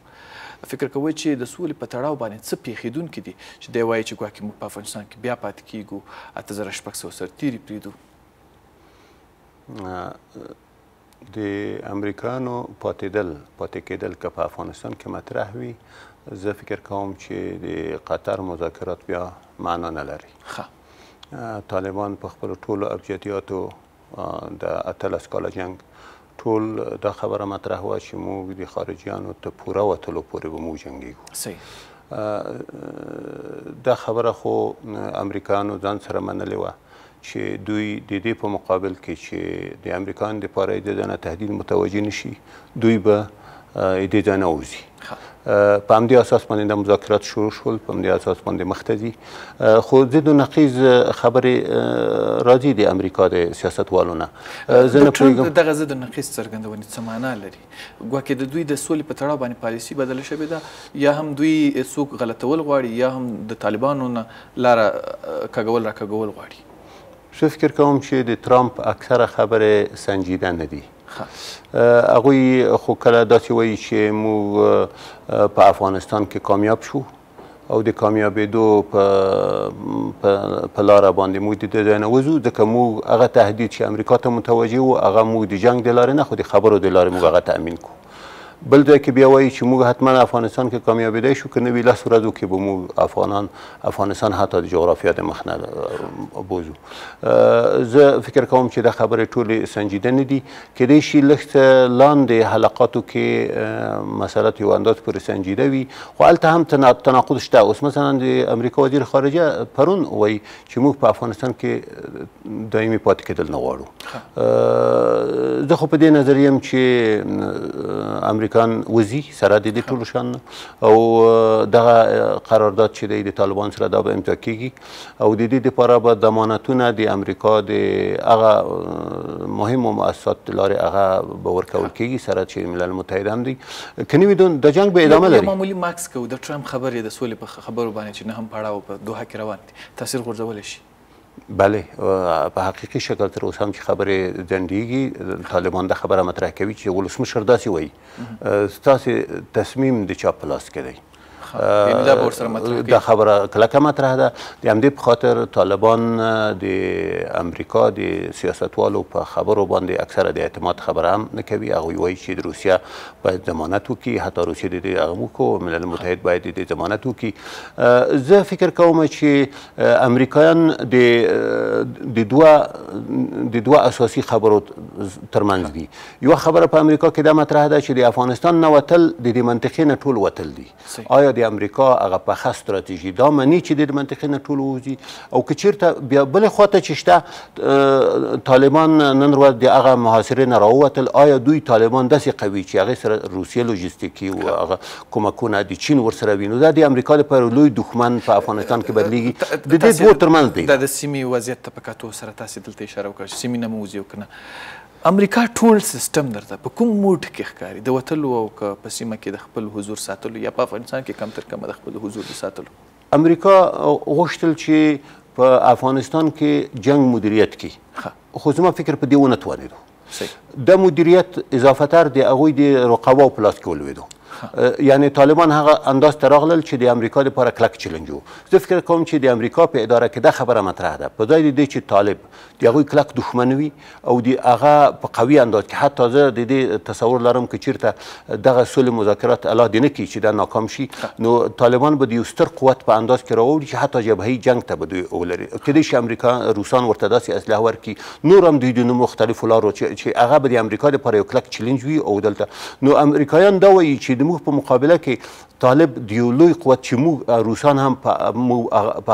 فکر کوئ چې د سولې په تړاو باندې څه پېښېدونکي دي چې دی وايي چې ګواکې موږ په افغانستان کې بیا پاتې کېږو، اته زره شپږ سوه سرتېري پرېږدو. د امریکایانو پاتېدل، پاتې کېدل که په افغانستان کې مطرح وي، زه فکر کوم چې د قطر مذاکرات بیا معنا نه لري. طالبان په خپلو ټولو ابجدیاتو د اتلس کاله جنګ ټول دا خبره مطرح وه چې موږ د خارجیانو ته پوره وتلو پورې به موږ جنګیږو صحیح دا خبره خو امریکایانو ځان سره منلې وه چې دوی د دې په مقابل کې چې د امریکایانو لپاره د دنه تهدید متوجه نشي دوی به دې ځای نه وځي په همدې اساس باندې د مذاکرات شروع شول په همدې اساس باندې مخته ځي خو ضد نقیز خبرې راځي د امریکا د سیاستوالو نه زه نه پوهیږم دغه ضد نقیز څرګندونې څه معنا لري ګواکې د دوی د سولې په تړاو باندې پالیسی بدله شوې ده یا هم دوی څوک غلطول غواړي یا هم د طالبانو نه لاره کګول را کګول غواړي زه فکر کوم چې د ترامپ اکثره خبرې سنجیده نه دي هغوی خو کله داسې وایي چې موږ په افغانستان کې کامیاب شو او د کامیابېدو په په په لاره باندې موږ د دې ځای نه وځو ځکه موږ هغه تهدید چې امریکا ته متوجه وو هغه موږ د جنګ د لارې نه خو د خبرو د لارې موږ هغه تأمین کړو. بل ځای کې بیا وایي چې موږ حتما افغانستان کې کامیابیدای شو که نه وي لس ورځو کې به موږ افغانان افغانستان حتی د جغرافیا د مخ نه بوزو زه فکر کوم چې دا خبرې ټولې سنجیده نه دي کېدای شي لږ لاندې حلقاتو کې مسله یو انداز پورې سنجیده وي خو هلته هم تناقض شته اوس مثلا د امریکا وزیر خارجه پرون وایي چې موږ په افغانستان کې دایمي پاتې کېدل نه غواړو زه خو په دې نظر یم چې امریکان وزي سره د دې ټولو شان او دغه قرارداد چې دی د طالبان سره دا به امضا کیږي او د دې لپاره به ضمانتونه د امریکا د هغه مهمو مؤسسات لارې هغه به ورکول کیږي سره چې ملل متحد هم دی کني وي د جنگ به ادامه لري معمولی ماکس کو د ټرمپ خبرې د سولې په خبرو باندې چې نه هم پړاو په دوه کې روان تاثیر غورځولی شي. بله په حقیقي شکل تر اوسه هم چې خبرې ځنډیږي طالبان دا خبره مطرح کوي چې ولسمشر داسې وایي ستاسو تصمیم د چا په لاس کې دی دا خبره کلکه مطرح ده د همدې په خاطر طالبان د امریکا د سیاستوالو په خبرو باندې اکثره د اعتماد خبره هم نه کوي هغوی وایي چې د روسیه باید ضمانت وکړي حتی روسیه د دې هغه وکړو ملل متحد باید د دې ضمانت وکړي زه فکر کوم چې امریکایان د د دوه د دوه اساسي خبرو ترمنځ دي یو خبره په امریکا کې دا مطرح ده چې د افغانستان نه وتل د دې منطقې نه ټول وتل دي آیا د امریکا هغه پخه ستراتیژي دا مني چې د منطقې نه ټول ووځي او که چیرته بیا بل خواته چې شته طالبان نن ورځ د هغه محاصرې نه راووتل آیا دوی طالبان داسې قوي چې هغه سره روسیه لوجستیکي او هغه کومکونه د چین ورسره وینو دا د امریکا د پر لوی دښمن په افغانستان کې بدلیږي د دې دوه ترمنځ دی دا د سیمې وضعیت ته په کتو سره تاسو دلته اشاره وکړه چې سیمې نه موځي او کنه امریکا ټول سیستم درته په کوم موډ کې ښکاري د وتلو او که په سیمه کې د خپل حضور ساتلو یا په افغانستان کې کم تر کمه د خپل حضور د ساتلو؟ امریکا غوښتل چې په افغانستان کې جنګ مدیریت کړي خو زما فکر په دې ونه توانیدو. دا مدیریت اضافه تر د هغوی د رقباو په لاس کې ولویدو. یعنې طالبان هغه انداز ته راغلل چې د امریکا لپاره کلک چیلنج وو. زه فکر کوم چې د امریکا په اداره کې دا خبره مطرح ده په ځای د دې چې طالب د هغوی کلک دښمن وي او د هغه په قوي انداز کې حتی زه د دې تصور لرم که چیرته دغه سولې مذاکرات الله دې نه کړي چې دا ناکام شي نو طالبان به د یو ستر قوت په انداز کې راوړي چې حتی جبهي جنګ ته به دوی ولري کېدای شي امریکا روسان ورته داسې اسلحه ورکړي نور هم دوی د نو مختلفو لارو چې چې هغه به د امریکا لپاره یو کلک چیلنج وي او دلته نو امریکایان دا وایي چې د موږ په مقابله کې طالب دیو لوی قوت چې موږ روسان هم په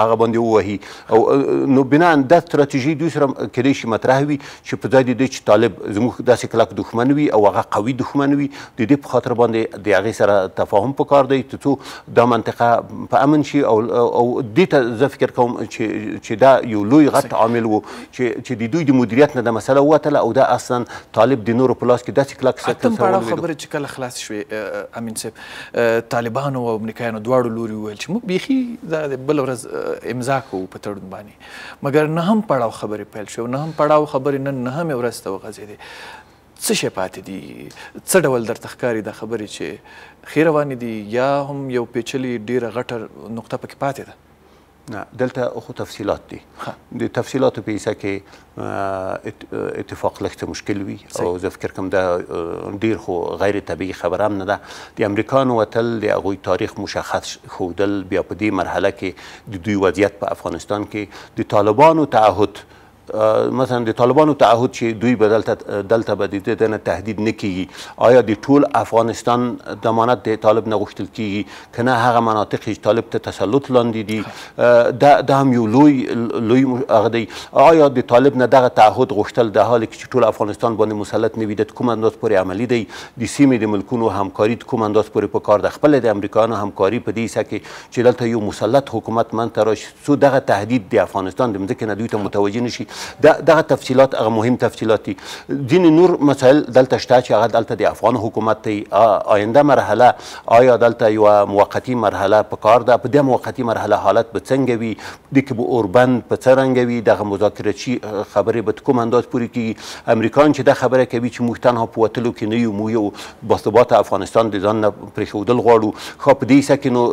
هغه باندې ووهي او نو بنا دا ستراتیژي دوی سره کېدای شي مطرح وي چې په ځای د دې چې طالب زموږ داسې کلک دښمن وي او هغه قوي دښمن وي د دې په خاطر باندې د هغې سره تفاهم په کار دی ترڅو دا منطقه په امن شي او او دې ته زه فکر کوم چې چې دا یو لوی غټ عامل وو چې چې د دوی د مدیریت نه د مسله ووتله او دا اصلا طالب د نورو په لاس کې داسې کلک سکل سره ولوېدو خبرې چې کله خلاص شوې امین صاحب طالبانو او امریکایانو دواړو لوري وویل چې موږ بیخي دا بل ورځ امضا کوو په تړون باندې مګر نه هم پړاو خبرې پیل شو نه هم پړاو خبرې نن نه هم ورځ ته وغځېدې څه شی پاتې دي څه ډول درته ښکاري دا خبرې چې ښې روانې دي یا هم یو پیچلي ډیره غټه نقطه پکې پاتې ده دلته خو تفصیلات دي د تفصیلاتو په حصه کې اتفاق لږ څه مشکل وي او زه فکر کوم دا ډیر خو غیر طبیعي خبره هم نه ده د امریکایانو وتل د هغوی تاریخ مشخص ښودل بیا په دې مرحله کې د دوی وضعیت په افغانستان کې د طالبانو تعهد مثلا د طالبانو تعهد چې دوی به دلته دلته به د ده نه تهدید نه کیږي آیا د ټول افغانستان ضمانت د طالب نه غوښتل کیږي که نه هغه مناطق چې طالب ته تسلط لاندې دي دا دا هم یو لوی لوی هغه دی آیا د طالب نه دغه تعهد غوښتل د حال کې چې ټول افغانستان باندې مسلط نه وي د کوم انداز پورې عملی دی د سیمې د ملکونو همکاري د کوم انداز پورې په کار ده خپل د امریکایانو همکاري په دې حصه کې چې دلته یو مسلط حکومت منځته راشي څو دغه تهدید د افغانستان د مځکې نه دوی ته متوجه نه شي. دا دغه تفصیلات هغه مهم تفصیلات دي. ځینې نور مسایل دلته شته چې هغه دلته د افغان حکومت دی. آینده مرحله آیا دلته یوه موقتي مرحله په کار ده؟ په دې موقتي مرحله حالت به څنګه وي؟ په دې کې به اوربند په څه رنګه وي؟ دغه مذاکرچي خبرې به تر کوم انداز پورې کېږي؟ امریکایان چې دا خبره کوي چې موږ تنها په وتلو کې نه یو، موږ یو باثباته افغانستان د ځان نه پرېښودل غواړو ښا په دې حصه کې نو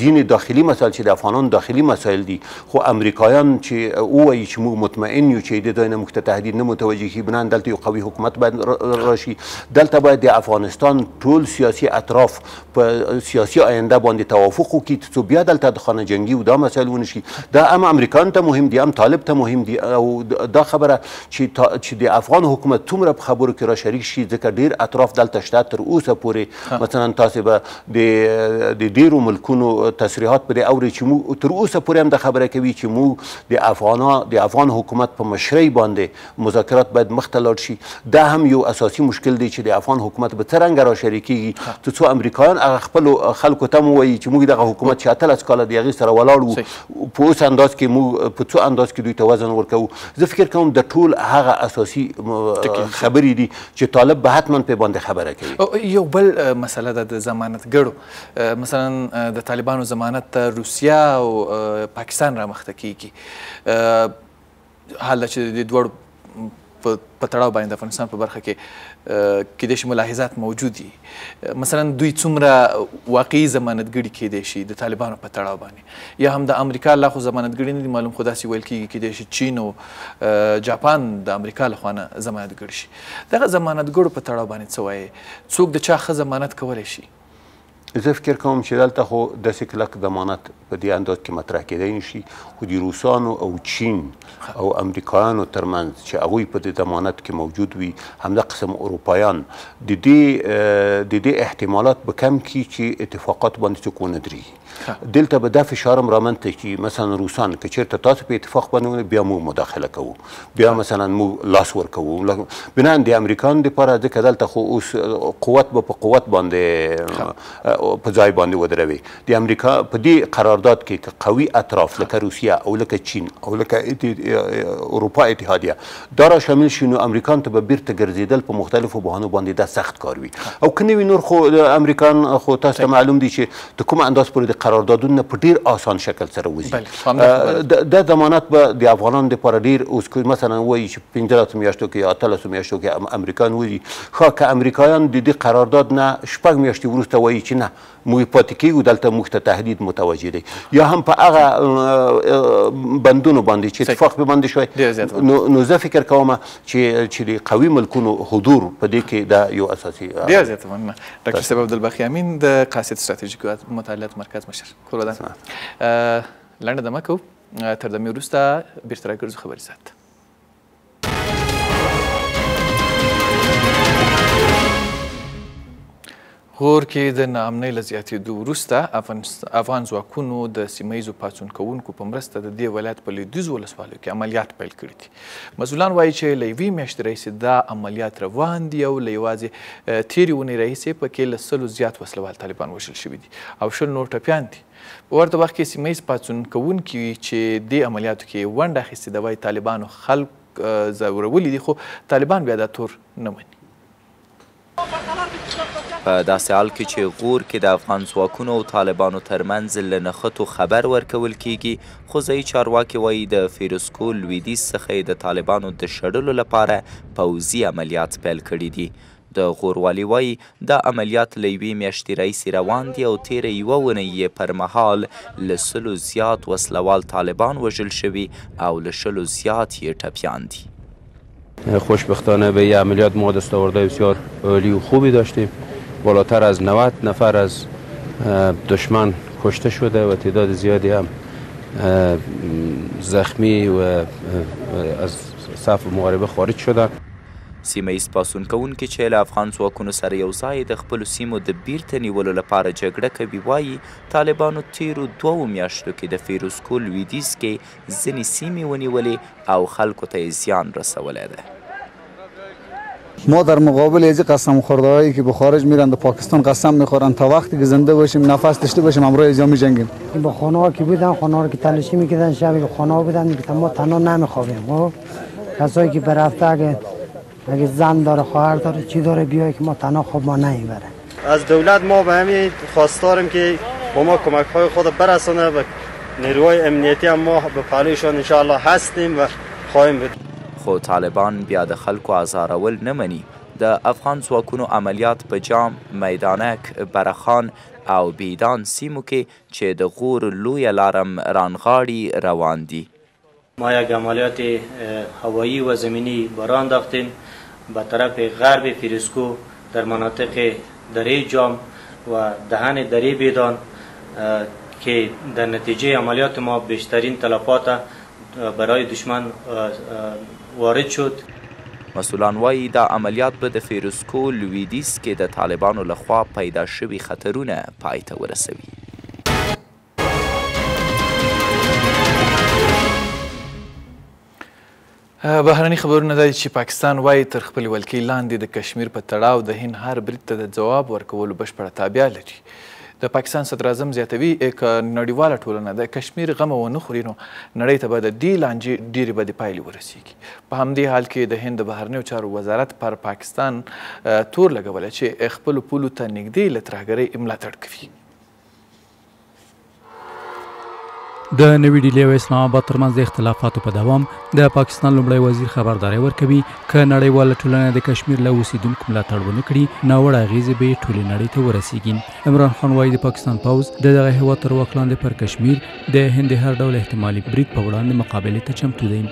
ځینې داخلي مسایل چې د افغانانو داخلي مسایل دي خو امریکایان چې ووایي چې موږ مطمئن یو چې دې ځای نه موږ ته تهدید نه متوجه کېږي بنان دلته یو قوي حکومت باید راشي دلته باید د افغانستان ټول سیاسي اطراف په سیاسي آینده باندې توافق وکړي ترڅو بیا دلته د خانه جنګي او دا مسایل ونشي دا هم امریکایانو ته مهم دي هم طالب ته مهم دي او دا خبره چی تا چی د افغان حکومت څومره په خبرو کی را شریک شی ځکه ډیر اطراف دلته شته تر اوسه پوری مثلا تاسی به د د ډیرو ملکونو تصریحات پری اوری چی موږ تر اوسه پوری هم دا خبره کوی چی موږ د افغانا د افغان حکومت په مشری باندی مذاکرات باید مخ ته لاړ شی دا هم یو اساسی مشکل دی چی د افغان حکومت به څه رنګه را شریکیږی تر څو امریکایان هغه خپلو خلکو ته هم ووایی چی موږ دغه حکومت چی اتلس کاله د هغی سره ولاړ وو په اوس انداز کې موږ په څو انداز کې دوی ته وزن ورکوو زه فکر کوم د ټول هغه اساسي خبرې دي چې طالب به حتما په باندې خبره کوي یو بل مسله ده د ضمانتګړو مثلا د طالبانو ضمانت ته روسیا او پاکستان رامخته کیږي حال دا چې د دې دواړو په تړاو باندې د افغانستان په برخه کې کېدای شي ملاحظات موجود دي مثلا دوی څومره واقعي ضمانتګړي کېدای شي د طالبانو په تړاو باندې یا هم د امریکا لا خو ضمانتګړي نه دي معلوم خو داسې ویل کېږي کېدای شي چین او جاپان د امریکا له خوا نه ضمانتګړي شي دغه ضمانتګړو په تړاو باندې څه وایي څوک د چا ښه ضمانت کولی شي زه فکر کوم چې دلته خو داسې کلک ضمانت په دې انداز کې مطرح کېدای نه شي، خو د روسانو او چین او امریکایانو تر منځ چې هغوی په دې ضمانت کې موجود وي، همدا قسم اروپایان د دې د دې احتمالات به کم کړي چې اتفاقاتو باندې څوک ونه درېږي. دلته به دا فشار هم رامنځته شي، مثلا روسان که چېرته تاسو په اتفاق باندې ونه بیا موږ مداخله کوو. بیا مثلا موږ لاس ورکوو بناً د امریکایانو لپاره ځکه دلته خو اوس قوت به په قوت باندې په ځای باندې ودروي د امریکا په دې قرارداد کې که قوي اطراف لکه روسیه او لکه چین او لکه اروپا اتحادیه دا را شامل شي نو امریکایانو ته به بیرته ګرځېدل په مختلفو بهانو باندې دا سخت کار وي او که نه وي نور خو امریکایان خو تاسو ته معلوم دي چې د کومه انداز پورې د قراردادونو نه په ډیر آسان شکل سره وځي بله خو همدا خبره ده. د دا ضمانت به د افغانانو لپاره ډیر اوس که مثلا وایي چې په پنځلسو میاشتو کې یا اتلسو میاشتو کې ام- امریکایان وځي ښا که امریکایان د دې قرارداد نه شپږ میاشتې وروسته وایي چې نه موږ پاتې کیږو دلته موږ ته تهدید متوجه دی یا هم په هغه اه، بندونو باندې چې صحیح. اتفاق به باندې شوی ډیر زیات وه. نو نو زه فکر کوم چې چې د قوي ملکونو حضور په دې کې دا یو اساسي ډیر زیات مننه ډاکټر صاحب عبدالباقي امین د قاصد ستراتیژیکو مطالعاتو مرکز مشر کور ودان لنډه دمه کوو تر دمې وروسته بیرته راګرځو خبرې سات ته غور کې د ناامنۍ له زیاتېدو وروسته افغان ځواکونو د سیمه ییزو پاڅون کوونکو په مرسته د دې ولایت په لویدیځو ولسوالیو کې عملیات پیل کړي دي. مسؤلان وايي چې له یوې میاشتې راهیسې دا عملیات روان دي او له یوازې تېرې اونۍ راهیسې په کې له سلو زیات وسلوال طالبان وژل شوي دي او شل نور ټپیان دي. په ورته وخت کې سیمه ییز پاڅون کوونکي چې دې عملیاتو کې یې ونډه اخیستې ده وايي طالبانو خلک ځورولي دي خو طالبان بیا دا تور نه مني. په داسې حال کې چې غور کې د افغان ځواکونو او طالبانو ترمنځ له نښتو خبر ورکول کېږي، خو ځايي چارواکي وايي د فیروزکوه لوېدیځ څخه یې د طالبانو د شړلو لپاره پوځي عملیات پیل کړي دي. د غور والي وايي، دا عملیات له یوې میاشتې راهیسې روان دي او تېره یوه اونۍ یې پر مهال له سلو زیات وسلهوال طالبان وژل شوي او له شلو زیات یې ټپیان دي. خوشبختانه به این عملیات ما دستاوردهای بسیار عالی و خوبی داشتیم بالاتر از 90 نفر از دشمن کشته شده و تعداد زیادی هم زخمی و از صف مغاربه خارج شده سیمه ایز پاسون کوونکي چې له افغان ځواکونو سره یو ځای د خپلو سیمو د بیرته نیولو لپاره جګړه کوي وایي طالبانو تیرو دوو میاشتو کې د فیروزکو لویدیځ کې ځینې سیمې ونیولې او خلکو ته یې زیان رسولی دی. ما در مقابل ازی قسم خورده هایی که به خارج میرند و پاکستان قسم میخورند تا وقتی که زنده باشیم نفس داشته باشیم همراه ازیا میجنگیم. این به خانه ها که بودن خانه ها رو که تلاشی میکردن شبی که خانه ها بودن میگفتن ما تنها نمیخوابیم خب کسایی که برفته اگه اگه زن داره خواهر داره چی داره بیای که ما تنها خوب ما نمیبره از دولت ما به همین خواستارم که با ما کمک های خود برسانه و نیروهای امنیتی هم ما به پلویشان انشاءالله هستیم و خواهیم بود خو طالبان بیا د خلکو آزارول نه مني د افغان ځواکونو عملیات په جام، میدانک، برخان او بیدان سیمو کې چې د غور لویه لارم رانغاړي روان دي. ما یک عملیات هوایی و زمینی برا انداختیم به طرف غرب فیرسکو در مناطق دره جام و دهن دره بیدان که در نتیجه عملیات ما بیشترین تلفات برای دشمن وارد شد مسئولان وايي دا عملیات به د فیروزکو لویدیځ کې د طالبانو له خوا پیدا شوي خطرونه پای ته ورسوي. بهرني خبرونه دا دي چې پاکستان وایي تر خپلې ولکې لاندې د کشمیر په تړاو د هند هر برید ته د ځواب ورکولو بشپړه تابیا لري د پاکستان صدراعظم زیاتوي که نړیواله ټولنه د کشمیر غم ونه خوري نو نړۍ ته به د دې لانجې ډېرې بدې پایلې ورسیږي په همدې حال کې د هند د بهرنیو چارو وزارت پر پاکستان تور لګولی چې خپلو پولو ته نږدې له ترهګرۍ ملاتړ کوي د نوي ډیلي او اسلام آباد ترمنځ د اختلافاتو په دوام د پاکستان لومړی وزیر خبرداری ورکوي که نړیواله ټولنه د کشمیر له اوسیدونکو ملاتړ ونه کړي ناوړه اغیزې به ټولې نړۍ ته ورسیږي عمران خان وایي د پاکستان پوځ د دغه هیواد تر واک لاندې پر کشمیر د هند هر ډول احتمالي برید په وړاندې مقابلې ته چمتو دی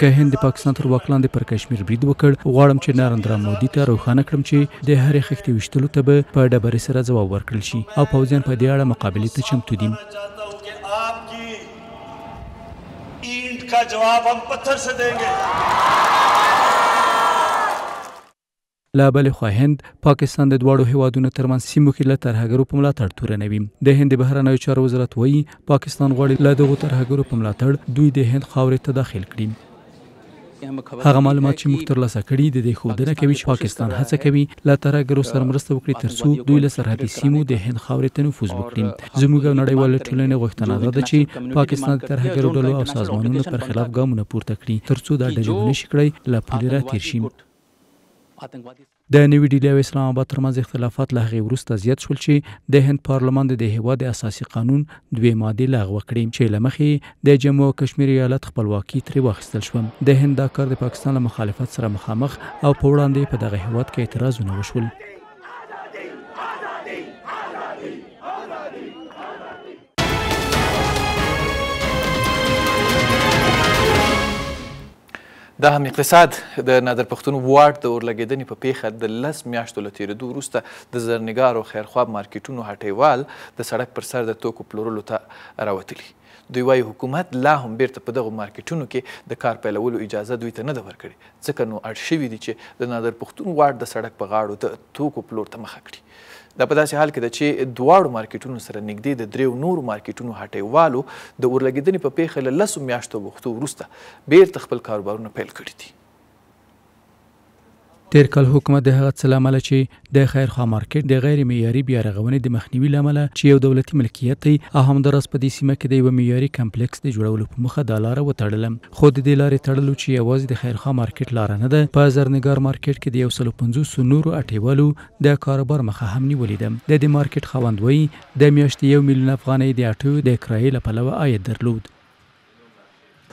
که هند د پاکستان تر واک لاندې پر کشمیر برید وکړ غواړم چې نارندرا مودي ته روښانه کړم چې د هرې خښتې ویشتلو ته به په ډبرې سره ځواب ورکړل شي او پوځیان په دې اړه مقابلې ته چمتو دي اینټ کا جواب هم پتھر سے دیں گے له بلې خوا هند پاکستان د دواړو هیوادونو ترمنځ سیمو کې له ترهګرو په ملاتړ تورنوي د هند د بهرنیو چارو وزارت وایي پاکستان غواړي له دغو ترهګرو په ملاتړ دوی د هند خاورې ته داخل کړي هغه معلومات چې موږ ترلاسه کړي د دې ښودنه کوي چې پاکستان هڅه کوي له ترهګرو سره مرسته وکړي ترڅو دوی له سرحدي سیمو د هند خاورې ته نفوذ وکړي زموږ او نړیوال ټولنې غوښتنه دا ده چې پاکستان د ترهګرو ډلو او سازمانونو پر خلاف ګامونه پورته کړي ترڅو دا ډلې ونشي کړی له پولې راتېر شي د نوي ډیلي او اسلام آباد ترمنځ اختلافات له هغې وروسته زیات شول چې د هند پارلمان د دې هېواد د اساسي قانون دوې مادې لغوه کړې چې له مخې د جمو او کشمیر ایالت خپلواکي ترې واخیستل شوه. د هند دا کار د پاکستان له مخالفت سره مخامخ او په وړاندې یې په دغه هېواد کې اعتراضونه وشول. دا هم اقتصاد د نادر پښتون وارډ د اورلګېدنې په پېښه د لس میاشتو له تېرېدو وروسته د زرنګارو خیرخواب مارکیټونو هټۍوال د سړک پر سر د توکو پلورلو ته راوتلي. دوی وايي حکومت لا هم بېرته په دغو مارکیټونو کې د کار پیلولو اجازه دوی ته نه ده ورکړې، ځکه نو اړ شوي دي چې د نادر پښتون وارډ د سړک په غاړو د توکو پلور ته مخه کړي. دا په داسې حال کې ده چې دواړو مارکېټونو سره نږدې د درېیو نورو مارکېټونو هټۍ والو د اورلګېدنې په پېښه له لسو میاشتو وختو وروسته بېرته خپل کاروبارونه پیل کړي دي. تېر کال حکومت د هغه څه له امله چې د خیرخوا مارکېټ د غیر معیاري بیا رغونې د مخنیوي له امله چې یو دولتي ملکیت دی او همداراز په دې سیمه کې د یوه معیاري کمپلېکس د جوړولو په موخه دا لاره وتړله خو د دې لارې تړلو چې یوازې د خیرخوا مارکېټ لاره نه ده په زرنګار مارکېټ کې د یو سلو پنځوسو نورو هټیوالو د کاروبار مخه هم نیولې ده. د دې مارکېټ خاوند وایي، د میاشتې یو میلیون افغانۍ د اټیو د کرایې له پلوه عاید درلود.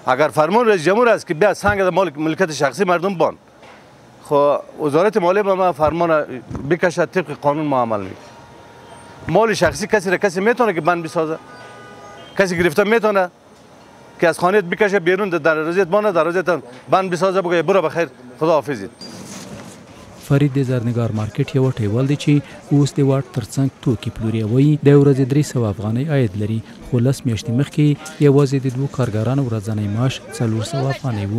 اګر فرمون رئیس جمهور است که بیا څنګه د ملک ملکیت شخصي مردم باند خو وزارت مالیه به ما فرمان را بکشد طبق قانون ما عمل میکنیم مال شخصی کسی را کسی میتونه که بند بسازه کسی گرفته میتونه که از خانیت بکشه بیرون در روزیت مانه در روزیت بند بسازه بگوی برو بخیر خدا حافظیت فرید د زرنګار مارکیټ یو ټیوال دی چې اوس د واټ ترڅنګ توکي پلوري او وایي د ورځې درې سوه افغانۍ عاید لري خو لس میاشتې مخکې یوازې د دوو کارګرانو ورځنی معاش څلور سوه افغانۍ و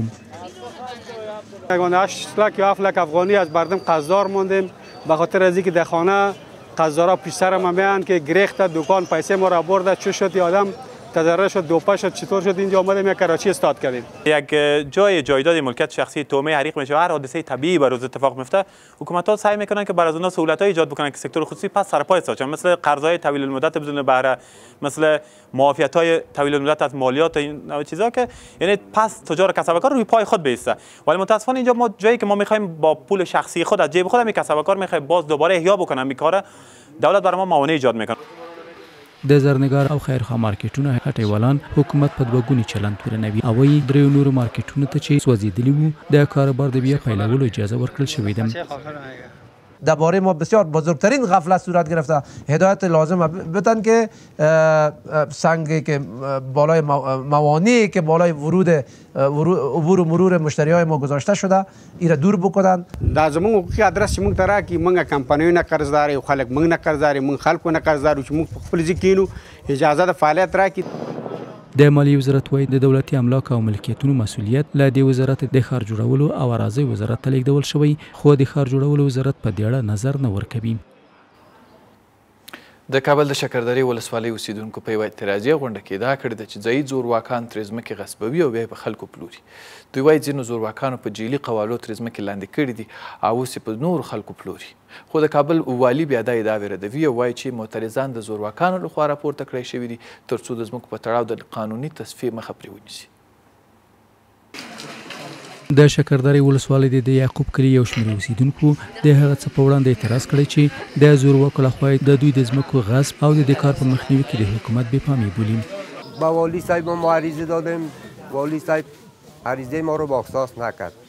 یگانه هشت لک یا هفت لک افغانی از مردم قرضدار ماندیم به خاطر از که در خانه قزارا پیش سر ما میان که گریخت دکان پیسه ما را برده چه شد آدم تذره شد دوپه شد چطور شد اینجا آمدیم یک کراچی استاد کردیم یک جای جایداد ملکیت شخصی تومه حریق میشه هر حادثه طبیعی بر روز اتفاق میفته حکومت ها سعی میکنن که بر از اونها سهولت های ایجاد بکنن که سکتور خصوصی پس سر پای ساچن مثل قرضای طویل المدت بدون بهره مثل معافیت های طویل المدت از مالیات این نوع چیزا که یعنی پس تجار کسب و کار روی پای خود بیسته ولی متاسفانه اینجا ما جایی که ما میخوایم با پول شخصی خود از جیب خود می کسب و کار میخوایم باز دوباره احیا بکنم این کار دولت برای ما موانع ایجاد میکنه د زرنګار او خیرخوا مارکیټونه هټۍ والان حکومت په دوه ګوني چلند تورنوي او وایي دریو نورو مارکیټونو ته چې سوځېدلي وو د کاروبار د بیا پیلولو اجازه ورکړل شوې ده در باره ما بسیار بزرگترین غفلت صورت گرفته هدایت لازم بتن که سنگ که بالای موانعی که بالای ورود عبور و مرور مشتری های ما گذاشته شده ای را دور بکنن دا زمون حقوقی آدرس مونږ ترا کی مونږ کمپنیو نه قرضدار یو خلک مونږ نه قرضدار مونږ خلکو نه قرضدار چې مونږ په خپل ځکینو اجازه د فعالیت راکړي. د مالیې وزارت وايي، د دولتي املاکو او ملکیتونو مسوولیت له دې وزارت د ښار جوړولو او اراضیو وزارت ته لېږدول شوی، خو د ښار جوړولو وزارت په دې اړه نظر نه ورکوي. د کابل د شکردرې ولسوالۍ اوسېدونکو په یوه اعتراضیه غونډه کې ادعا کړې ده چې ځايي زورواکان ترې ځمکې غصبوي او بیا یې په خلکو پلوري. دوی وايي، ځینو زورواکانو په جعلي قوالو ترې ځمکې لاندې کړې دي او اوس یې په نورو خلکو پلوري. خو د کابل والي بیا دا ادعاوې ردوي او وايي چې معترضان د زورواکانو لخوا راپورته کړی شوي دي ترڅو د ځمکو په تړاو د قانوني تصفیې مخه پرې ونیسي. د شکردرې ولسوالۍ د د یعقوب کلي یو شمېر اوسېدونکو د هغه څه په وړاندې اعتراض کړی چې د زورواکو لخوا یې د دوی د ځمکو غصب او د دې کار په مخنیوي کې د حکومت بې پامي بولي. به والي صاحب هم عریضه دادیم والي صاحب عریضه ما رو باخساس نکرد.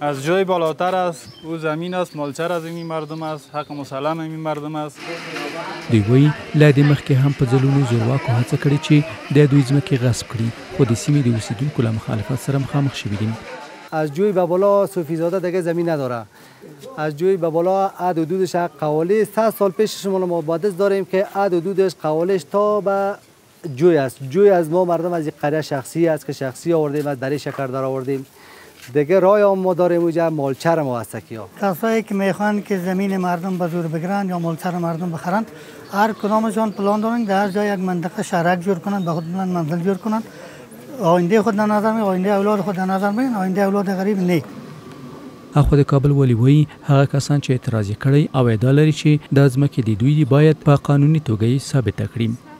از جای بالاتر است او زمین است مالچر از این مردم است حق مسلم این مردم است دوی وایي له دې مخکې هم په ځلونو زورواکو هڅه کړې چې د دوی ځمکې غصب کړي خو د سیمې د اوسیدونکو له مخالفت سره مخامخ شوي دي از جوی به بالا صوفی زاده دیگه زمین نداره از جوی به بالا عد حدودش قوالی 100 سال پیش شما ما بادز داریم که عد حدودش قوالش تا به جوی است جوی از ما مردم از این قریه شخصی است که شخصی آوردیم از دری شکر در آوردیم دیگه رای هم ما داریم اوجا مالچر ما است کیا کسایی که میخوان که زمین مردم به زور بگیرند یا مالچر مردم بخرند هر کدامشان پلان دارن در هر جای یک منطقه شهرک جور کنند به خود منزل جور کنند آینده خود در نظر می آینده اولاد خود در نظر می آینده اولاد غریب نه اخو د کابل والي وایي هغه کسان چې اعتراض یې کړی او ادعا لري چې دا ځمکې د دوی دي باید په قانوني توګه یې ثابته کړي.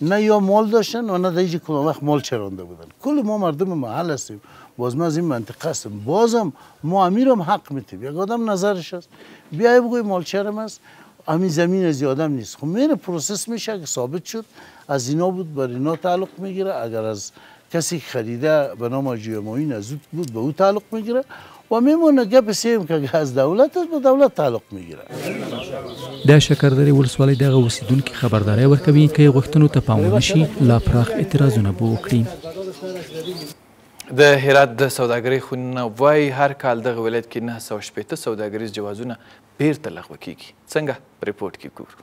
نه یا مال داشتن و نه در اینجا کدام وقت مال چرانده بودن کل ما مردم محل هستیم باز ما از این منطقه هستیم بازم ما امیرم حق میتیم یک آدم نظرش هست بیای بگوی مال چرم است همین زمین از آدم نیست خب میره پروسس میشه که ثابت شد از اینا بود بر اینا تعلق میگیره اگر از کسی که خریده به نام جیومایی نزود بود به او تعلق میگیره و میمونه گپ سیم که اگه از دولت است به دولت تعلق میگیره د شکردرې ولسوالۍ دغه اوسیدونکي خبرداري ورکوي که غوښتنو ته پام ونه شي لا پراخ اعتراضونه به وکړي د هرات د سوداګرۍ خونونه وایي هر کال دغه ولایت کې 960 سوداګریز جوازونه بیرته لغوه کیږي څنګه رپورټ کې ګورو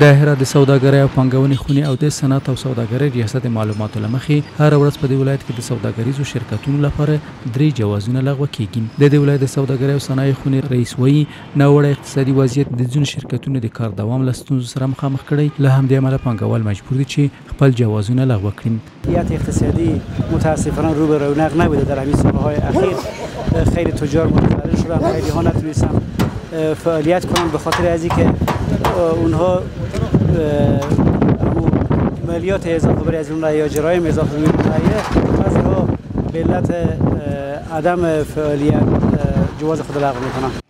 د هرات د سوداګرۍ او پانګونې خونې او د صنعت او سوداګرۍ ریاست د معلوماتو له مخې هره ورځ په دې ولایت کې د سوداګریزو شرکتونو لپاره درې جوازونه لغوه کېږي. د دې ولایت د سوداګرۍ او صنایع خونې رئیس وایي، ناوړه اقتصادي وضعیت د ځینو شرکتونو د کار دوام له ستونزو سره مخامخ کړی، له همدې امله پانګوال مجبور دي چې خپل جوازونه لغوه کړي. یت اقتصادی متاسفانه رو به رونق نبوده در همین سال های اخیر خیلی تجار متضرر شدن خیلی ها نتونستن فعالیت کنن به خاطر از اینکه اونها مالیات اضافه بر از اون رایه جرایم اضافه بر اون رایه از ها به علت عدم فعالیت جواز خود لغو میکنن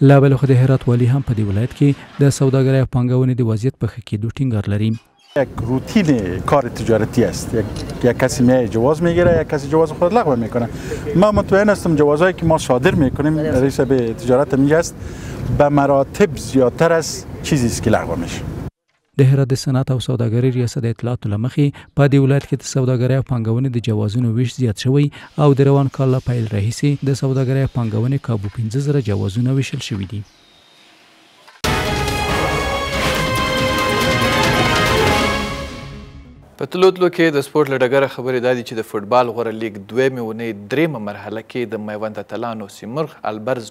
له بلې خوا د هرات والي هم په دې ولایت کې د سوداګرۍ او پانګونې د وضعیت په ښه کېدو ټینګار لري. یک روتین کار تجارتی است یک, یک کسی میای جواز میگیره یک کسی جواز خود لغو میکنه ما مطمئن هستم جوازهایی که ما صادر میکنیم رئیس به تجارت میگه است به مراتب زیادتر از چیزی است که لغو میشه د هرات د صنعت او سوداګرۍ ریاست د اطلاعاتو له مخې په دې ولایت کې د سوداګرۍ او پانګونې د جوازونو ویش زیات شوی او د روان کال له پیل راهیسې د سوداګرۍ او پانګونې کابو پنځه زره جوازونه ویشل شوي دي. په تلو تلو کې د سپورټ له ډګره خبرې دا دي چې د فوټبال غوره لیګ دویمې اونۍ دریمه مرحله کې د میوند اتلانو سیمرغ البرز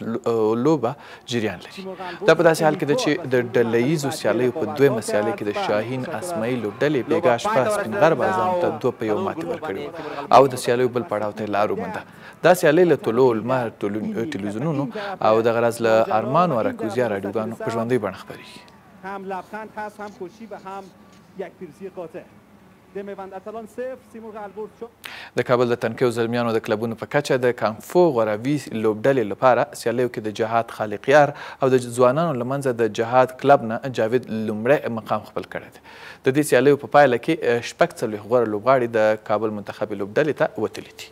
لوبه جریان لري. دا په داسې حال کې ده چې د ډله ییزو سیالیو په دویمه سیالۍ کې د شاهین اسماعیلو ډلې بېګا شپه سپین غر بازان ته دوه په یو ماتې ورکړې وه او د سیالیو بل پړاو ته یې لار ومونده. دا سیالۍ له طلوع لمر ټلویزیونونو او دغه راز له ارمان و اراکوزیا راډیوګانو په ژوندۍ بڼه خپرېږي. هم لبخند هست هم خوشی به هم یک پیرسی قاطع د میوند اتلان صفر سیمرغ البرز شو. د کابل د تنکیو زلمیانو د کلبونو په کچه د کانګ فو غوره وي لوبډلې لپاره سیالیو کې د جهاد خالق یار او د ځوانانو له منځه د جهاد کلب نه جاوید لومړی مقام خپل کړی دی. د دې سیالیو په پایله کې شپږ څلوېښت غوره لوبغاړي د کابل منتخبې لوبډلې ته وتلي دي.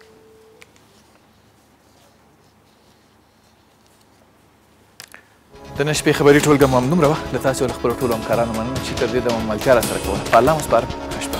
د نن شپې خبري ټولګه مو همدومره وه له تاسو له خپلو ټولو همکارانو مننه چې تر دې دمه ملتیا راسره کوله په الله مو سپارم ښه شپه